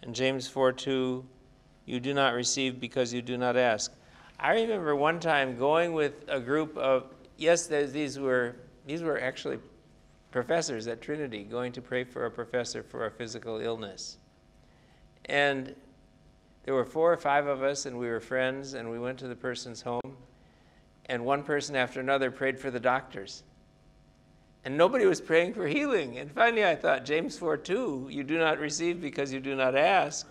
and james 4 2 you do not receive because you do not ask i remember one time going with a group of yes these were these were actually professors at trinity going to pray for a professor for a physical illness and there were four or five of us, and we were friends, and we went to the person's home. And one person after another prayed for the doctors. And nobody was praying for healing. And finally, I thought, James 4 2, you do not receive because you do not ask.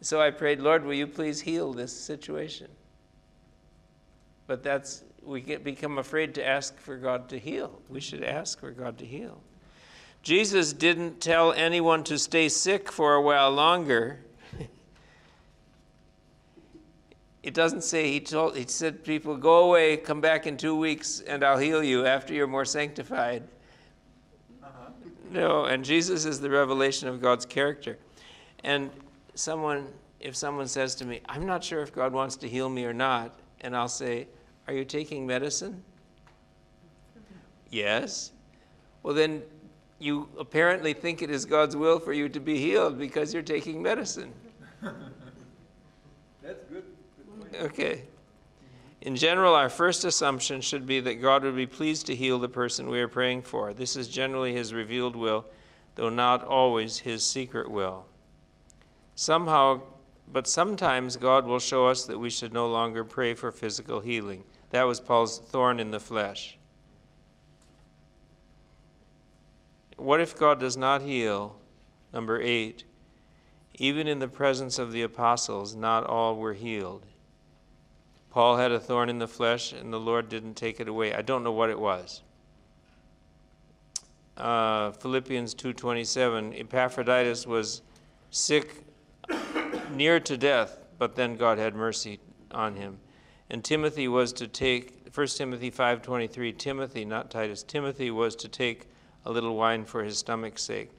So I prayed, Lord, will you please heal this situation? But that's, we get, become afraid to ask for God to heal. We should ask for God to heal. Jesus didn't tell anyone to stay sick for a while longer it doesn't say he told he said people go away come back in two weeks and i'll heal you after you're more sanctified uh-huh. no and jesus is the revelation of god's character and someone if someone says to me i'm not sure if god wants to heal me or not and i'll say are you taking medicine yes well then you apparently think it is god's will for you to be healed because you're taking medicine. Okay. In general, our first assumption should be that God would be pleased to heal the person we are praying for. This is generally His revealed will, though not always His secret will. Somehow, but sometimes God will show us that we should no longer pray for physical healing. That was Paul's thorn in the flesh. What if God does not heal? Number eight. Even in the presence of the apostles, not all were healed. Paul had a thorn in the flesh, and the Lord didn't take it away. I don't know what it was. Uh, Philippians 2:27. Epaphroditus was sick near to death, but then God had mercy on him. And Timothy was to take 1 Timothy 5:23, Timothy, not Titus, Timothy was to take a little wine for his stomach's sake.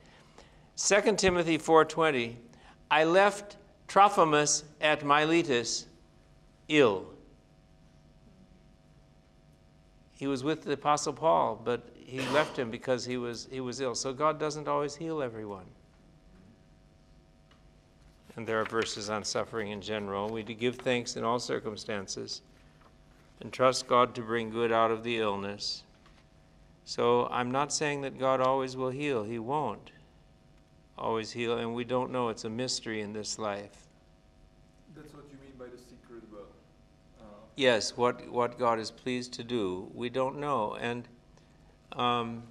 2 Timothy 4:20, I left Trophimus at Miletus ill. He was with the apostle Paul, but he left him because he was he was ill. So God doesn't always heal everyone. And there are verses on suffering in general. We to give thanks in all circumstances and trust God to bring good out of the illness. So I'm not saying that God always will heal. He won't always heal, and we don't know. It's a mystery in this life. That's what you mean by the secret will. Uh, Yes, what, what God is pleased to do, we don't know. And um,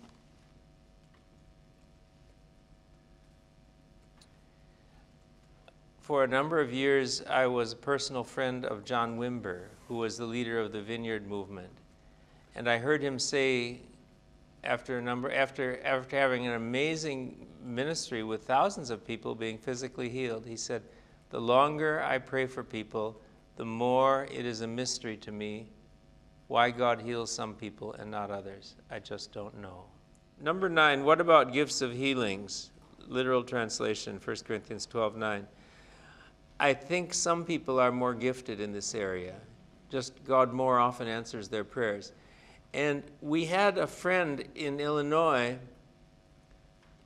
for a number of years, I was a personal friend of John Wimber, who was the leader of the Vineyard Movement. And I heard him say, after a number, after, after having an amazing ministry with thousands of people being physically healed, he said, The longer I pray for people, the more it is a mystery to me why God heals some people and not others. I just don't know. Number nine, what about gifts of healings? Literal translation, 1 Corinthians 12 9. I think some people are more gifted in this area. Just God more often answers their prayers. And we had a friend in Illinois.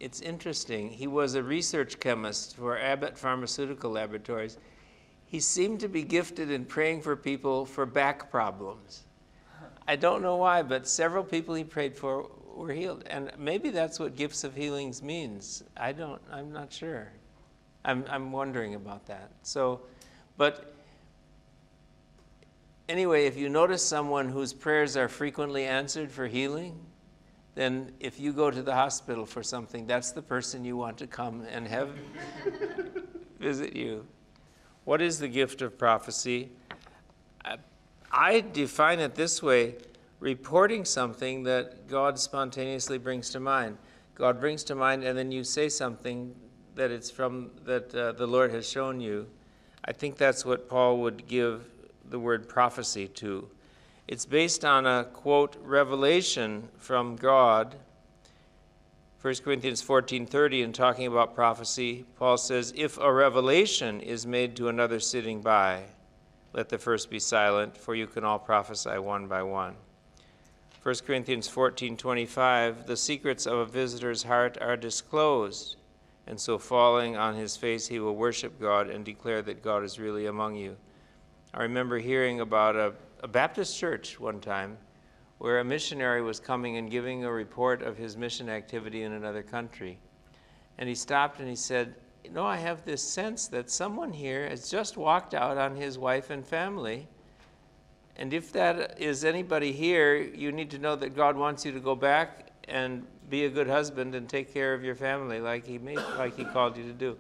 It's interesting. He was a research chemist for Abbott Pharmaceutical Laboratories. He seemed to be gifted in praying for people for back problems. I don't know why, but several people he prayed for were healed. And maybe that's what gifts of healings means. I don't, I'm not sure. I'm, I'm wondering about that. So, but anyway, if you notice someone whose prayers are frequently answered for healing, then if you go to the hospital for something, that's the person you want to come and have visit you. What is the gift of prophecy? I, define it this way reporting something that God spontaneously brings to mind. God brings to mind, and then you say something that it's from that uh, the Lord has shown you. I think that's what Paul would give the word prophecy to. It's based on a quote revelation from God. 1 Corinthians 14:30 in talking about prophecy, Paul says, "If a revelation is made to another sitting by, let the first be silent, for you can all prophesy one by one." 1 Corinthians 14:25, "The secrets of a visitor's heart are disclosed." And so, falling on his face, he will worship God and declare that God is really among you. I remember hearing about a, a, Baptist church one time where a missionary was coming and giving a report of his mission activity in another country. And he stopped and he said, You know, I have this sense that someone here has just walked out on his wife and family. And if that is anybody here, you need to know that God wants you to go back and be a good husband and take care of your family like he made, like he called you to do.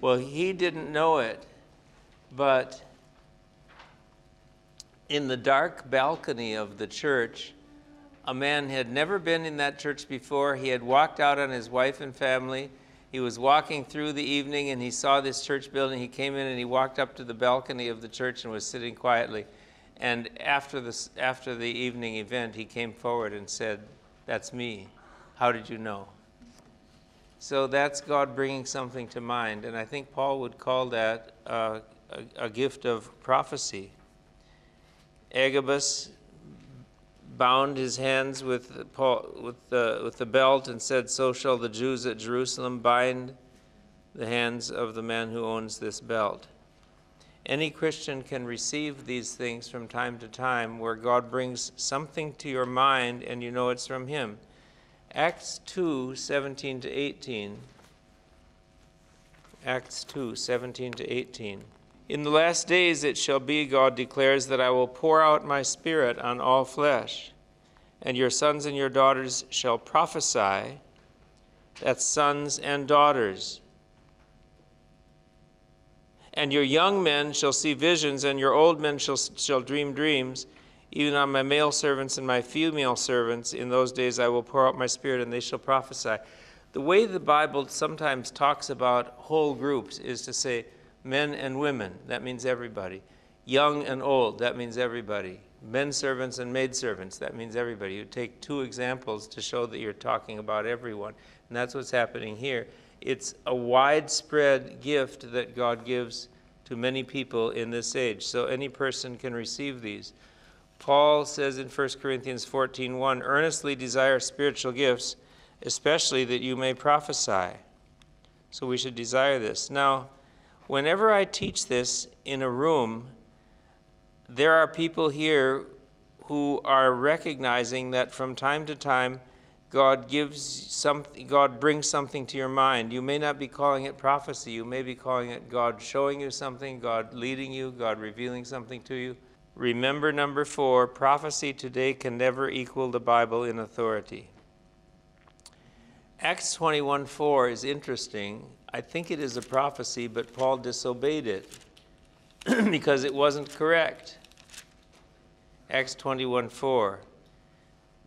Well, he didn't know it, but in the dark balcony of the church, a man had never been in that church before. He had walked out on his wife and family. He was walking through the evening and he saw this church building. He came in and he walked up to the balcony of the church and was sitting quietly. And after the, after the evening event, he came forward and said, That's me. How did you know? So that's God bringing something to mind. And I think Paul would call that a, a gift of prophecy. Agabus bound his hands with, Paul, with, the, with the belt and said, So shall the Jews at Jerusalem bind the hands of the man who owns this belt. Any Christian can receive these things from time to time where God brings something to your mind and you know it's from Him. Acts 2 17 to 18. Acts 2 17 to 18. In the last days it shall be, God declares, that I will pour out my spirit on all flesh, and your sons and your daughters shall prophesy. That's sons and daughters. And your young men shall see visions, and your old men shall, shall dream dreams. Even on my male servants and my female servants, in those days I will pour out my spirit, and they shall prophesy. The way the Bible sometimes talks about whole groups is to say, men and women, that means everybody. Young and old, that means everybody. Men servants and maid servants, that means everybody. You take two examples to show that you're talking about everyone. And that's what's happening here. It's a widespread gift that God gives to many people in this age. So any person can receive these. Paul says in 1 Corinthians 14:1, earnestly desire spiritual gifts, especially that you may prophesy. So we should desire this. Now, whenever I teach this in a room, there are people here who are recognizing that from time to time God gives something God brings something to your mind. You may not be calling it prophecy, you may be calling it God showing you something, God leading you, God revealing something to you. Remember number 4, prophecy today can never equal the Bible in authority. Acts 21:4 is interesting. I think it is a prophecy, but Paul disobeyed it because it wasn't correct. Acts 21:4.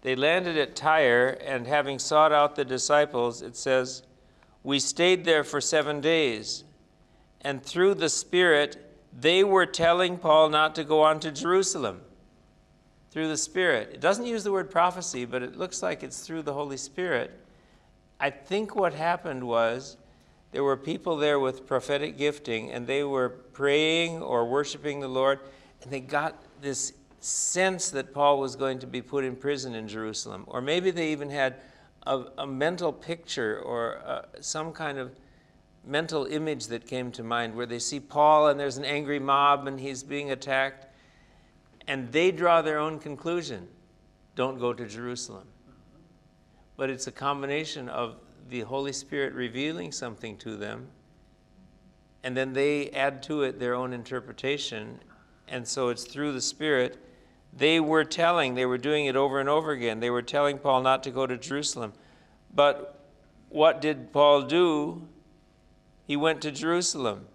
They landed at Tyre, and having sought out the disciples, it says, We stayed there for seven days, and through the Spirit, they were telling Paul not to go on to Jerusalem. Through the Spirit. It doesn't use the word prophecy, but it looks like it's through the Holy Spirit. I think what happened was there were people there with prophetic gifting, and they were praying or worshiping the Lord, and they got this sense that Paul was going to be put in prison in Jerusalem. Or maybe they even had a, a mental picture or uh, some kind of mental image that came to mind where they see Paul and there's an angry mob and he's being attacked, and they draw their own conclusion don't go to Jerusalem. But it's a combination of the Holy Spirit revealing something to them, and then they add to it their own interpretation. And so it's through the Spirit they were telling, they were doing it over and over again. They were telling Paul not to go to Jerusalem. But what did Paul do? He went to Jerusalem.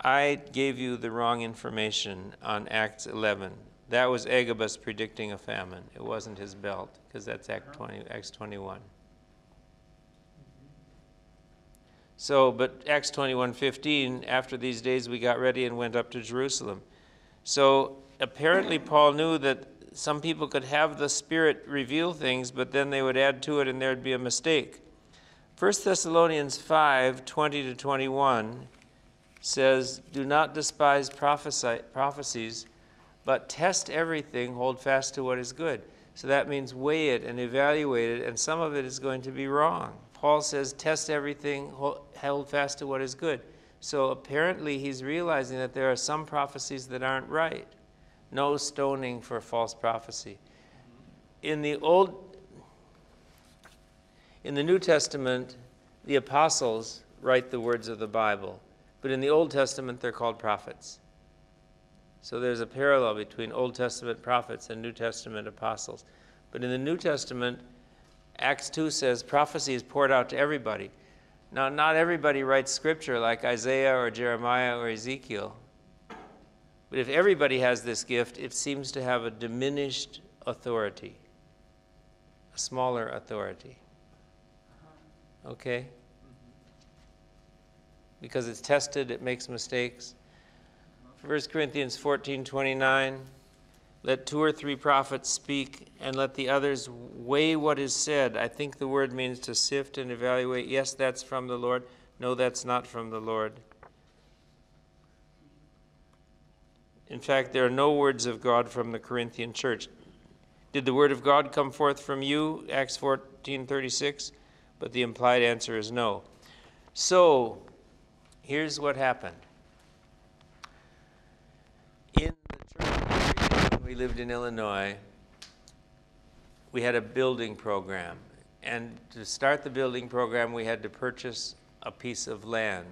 I gave you the wrong information on Acts 11. That was Agabus predicting a famine. It wasn't his belt, because that's Act uh-huh. 20, Acts 21. So, but Acts 21 15, after these days we got ready and went up to Jerusalem. So apparently, Paul knew that some people could have the Spirit reveal things, but then they would add to it and there'd be a mistake. 1 Thessalonians 5 20 to 21 says, Do not despise prophesy, prophecies, but test everything, hold fast to what is good. So that means weigh it and evaluate it, and some of it is going to be wrong. Paul says, test everything, hold fast to what is good. So apparently he's realizing that there are some prophecies that aren't right. No stoning for false prophecy. In the old in the New Testament, the apostles write the words of the Bible, but in the Old Testament they're called prophets. So there's a parallel between Old Testament prophets and New Testament apostles. But in the New Testament, Acts 2 says prophecy is poured out to everybody. Now, not everybody writes scripture like Isaiah or Jeremiah or Ezekiel. But if everybody has this gift, it seems to have a diminished authority, a smaller authority. Okay? Mm-hmm. Because it's tested, it makes mistakes. 1 Corinthians 14 29. Let two or three prophets speak, and let the others weigh what is said. I think the word means to sift and evaluate. Yes, that's from the Lord. No, that's not from the Lord. In fact, there are no words of God from the Corinthian church. Did the word of God come forth from you? Acts 14:36. But the implied answer is no. So, here's what happened. In the church when we lived in Illinois, we had a building program. And to start the building program, we had to purchase a piece of land.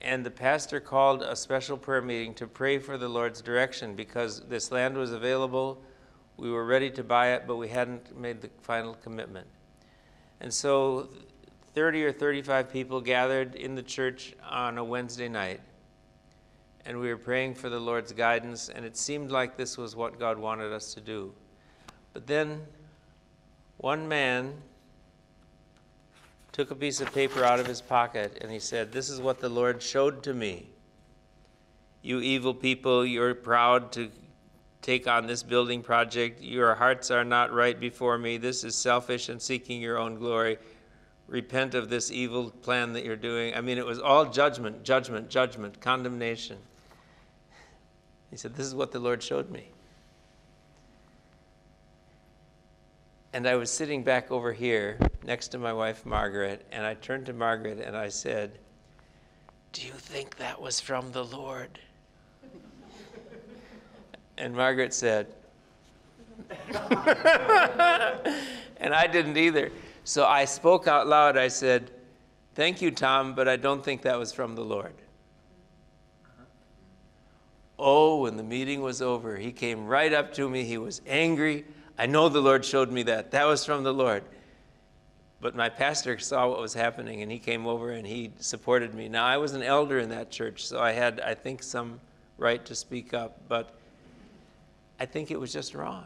And the pastor called a special prayer meeting to pray for the Lord's direction because this land was available. We were ready to buy it, but we hadn't made the final commitment. And so 30 or 35 people gathered in the church on a Wednesday night. And we were praying for the Lord's guidance, and it seemed like this was what God wanted us to do. But then one man took a piece of paper out of his pocket, and he said, This is what the Lord showed to me. You evil people, you're proud to take on this building project. Your hearts are not right before me. This is selfish and seeking your own glory. Repent of this evil plan that you're doing. I mean, it was all judgment, judgment, judgment, condemnation. He said, This is what the Lord showed me. And I was sitting back over here next to my wife, Margaret, and I turned to Margaret and I said, Do you think that was from the Lord? And Margaret said, and I didn't either. So I spoke out loud. I said, Thank you, Tom, but I don't think that was from the Lord. Oh, when the meeting was over, he came right up to me. He was angry. I know the Lord showed me that. That was from the Lord. But my pastor saw what was happening and he came over and he supported me. Now, I was an elder in that church, so I had, I think, some right to speak up, but I think it was just wrong.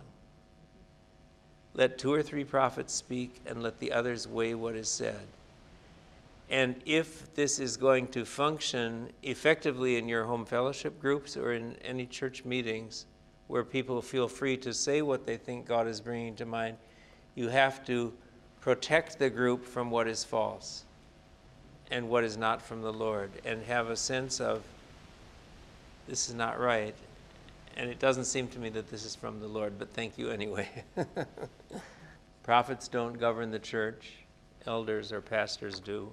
Let two or three prophets speak and let the others weigh what is said. And if this is going to function effectively in your home fellowship groups or in any church meetings where people feel free to say what they think God is bringing to mind, you have to protect the group from what is false and what is not from the Lord and have a sense of this is not right. And it doesn't seem to me that this is from the Lord, but thank you anyway. Prophets don't govern the church, elders or pastors do.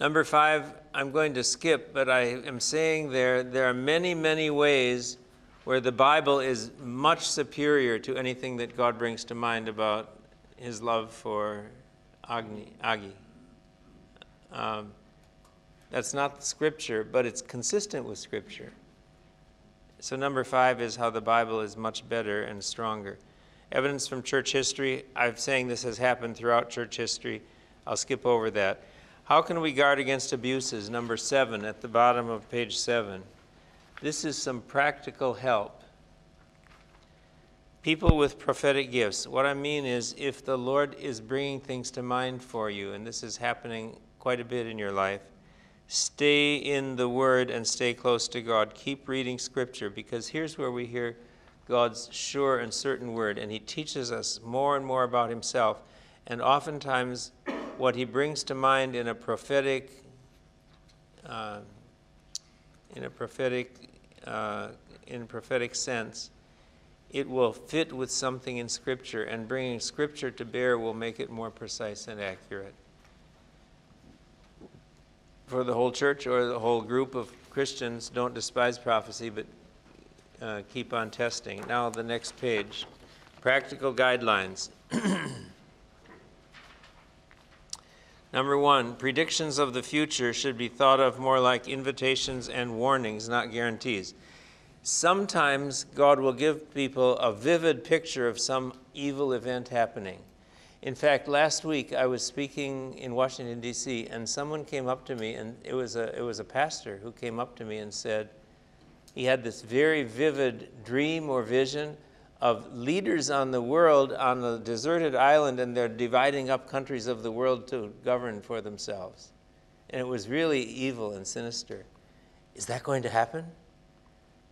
Number five, I'm going to skip, but I am saying there, there are many, many ways where the Bible is much superior to anything that God brings to mind about his love for Agni, Agi. Um, that's not Scripture, but it's consistent with Scripture. So, number five is how the Bible is much better and stronger. Evidence from church history. I'm saying this has happened throughout church history. I'll skip over that. How can we guard against abuses? Number seven, at the bottom of page seven. This is some practical help. People with prophetic gifts. What I mean is, if the Lord is bringing things to mind for you, and this is happening quite a bit in your life, stay in the Word and stay close to God. Keep reading Scripture because here's where we hear God's sure and certain Word, and He teaches us more and more about Himself. And oftentimes, what He brings to mind in a prophetic, uh, in a prophetic, uh, in a prophetic sense, it will fit with something in Scripture, and bringing Scripture to bear will make it more precise and accurate for the whole church or the whole group of Christians, don't despise prophecy, but uh, keep on testing. Now, the next page practical guidelines. Number one, predictions of the future should be thought of more like invitations and warnings, not guarantees. Sometimes God will give people a vivid picture of some evil event happening. In fact, last week I was speaking in Washington, D.C., and someone came up to me, and it was, a, it was a pastor who came up to me and said he had this very vivid dream or vision of leaders on the world on a deserted island, and they're dividing up countries of the world to govern for themselves. And it was really evil and sinister. Is that going to happen?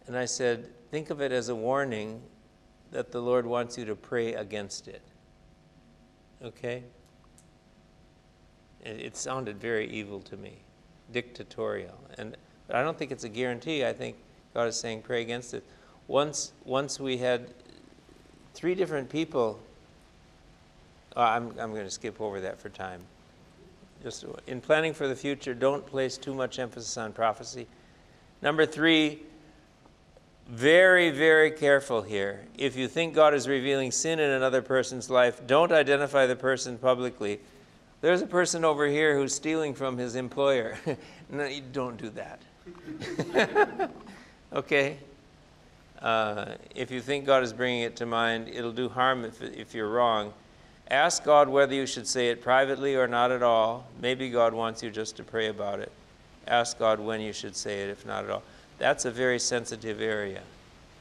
And I said, think of it as a warning that the Lord wants you to pray against it okay? It, it sounded very evil to me, dictatorial. And but I don't think it's a guarantee. I think God is saying pray against it. Once, once we had three different people. Uh, I'm, I'm going to skip over that for time. Just in planning for the future, don't place too much emphasis on prophecy. Number three, very, very careful here. If you think God is revealing sin in another person's life, don't identify the person publicly. There's a person over here who's stealing from his employer. no, you don't do that. okay? Uh, if you think God is bringing it to mind, it'll do harm if, if you're wrong. Ask God whether you should say it privately or not at all. Maybe God wants you just to pray about it. Ask God when you should say it, if not at all. That's a very sensitive area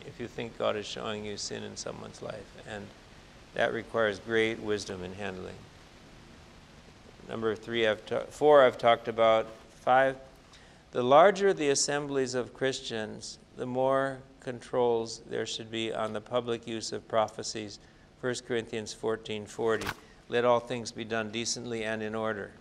if you think God is showing you sin in someone's life. And that requires great wisdom in handling. Number three, I've four, I've talked about. Five, the larger the assemblies of Christians, the more controls there should be on the public use of prophecies. 1 Corinthians 14:40. Let all things be done decently and in order.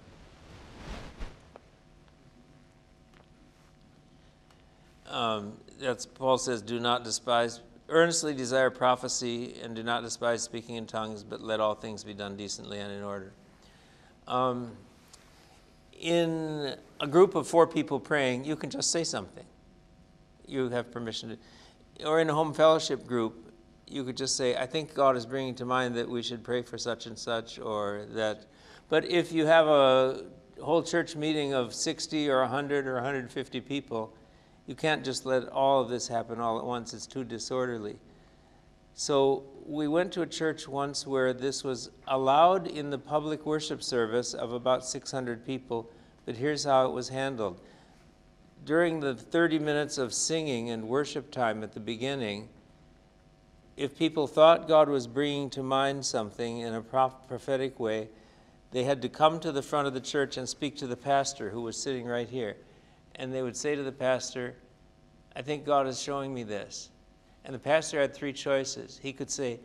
Um, that's Paul says, "Do not despise, earnestly desire prophecy, and do not despise speaking in tongues, but let all things be done decently and in order." Um, in a group of four people praying, you can just say something. You have permission to, or in a home fellowship group, you could just say, "I think God is bringing to mind that we should pray for such and such," or that. But if you have a whole church meeting of 60 or 100 or 150 people, you can't just let all of this happen all at once. It's too disorderly. So we went to a church once where this was allowed in the public worship service of about 600 people, but here's how it was handled. During the 30 minutes of singing and worship time at the beginning, if people thought God was bringing to mind something in a prophetic way, they had to come to the front of the church and speak to the pastor who was sitting right here. And they would say to the pastor, I think God is showing me this. And the pastor had three choices. He could say,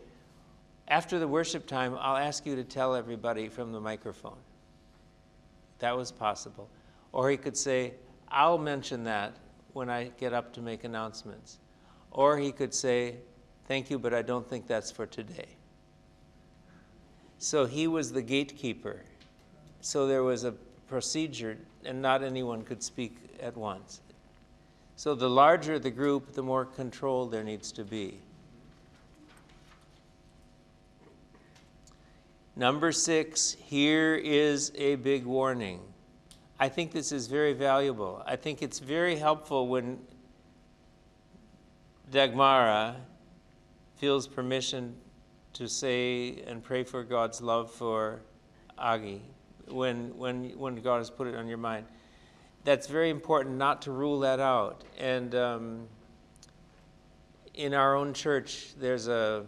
After the worship time, I'll ask you to tell everybody from the microphone. That was possible. Or he could say, I'll mention that when I get up to make announcements. Or he could say, Thank you, but I don't think that's for today. So he was the gatekeeper. So there was a procedure, and not anyone could speak at once. So the larger the group, the more control there needs to be. Number six, here is a big warning. I think this is very valuable. I think it's very helpful when Dagmara feels permission to say and pray for God's love for Agi when, when, when God has put it on your mind. That's very important not to rule that out. And um, in our own church, there's a,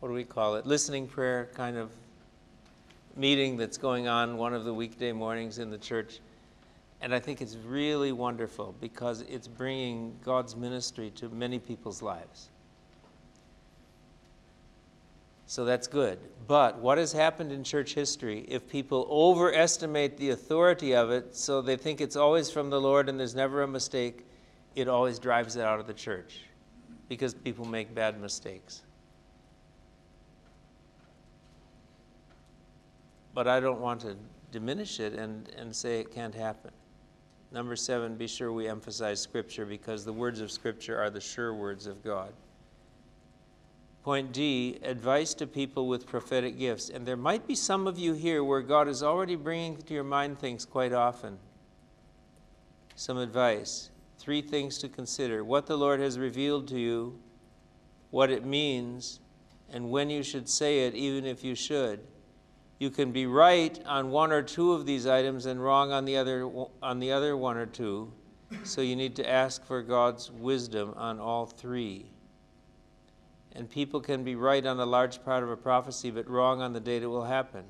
what do we call it, listening prayer kind of meeting that's going on one of the weekday mornings in the church. And I think it's really wonderful because it's bringing God's ministry to many people's lives. So that's good. But what has happened in church history, if people overestimate the authority of it so they think it's always from the Lord and there's never a mistake, it always drives it out of the church because people make bad mistakes. But I don't want to diminish it and, and say it can't happen. Number seven, be sure we emphasize Scripture because the words of Scripture are the sure words of God. Point D, advice to people with prophetic gifts. And there might be some of you here where God is already bringing to your mind things quite often. Some advice. Three things to consider what the Lord has revealed to you, what it means, and when you should say it, even if you should. You can be right on one or two of these items and wrong on the other, on the other one or two. So you need to ask for God's wisdom on all three. And people can be right on a large part of a prophecy, but wrong on the date it will happen.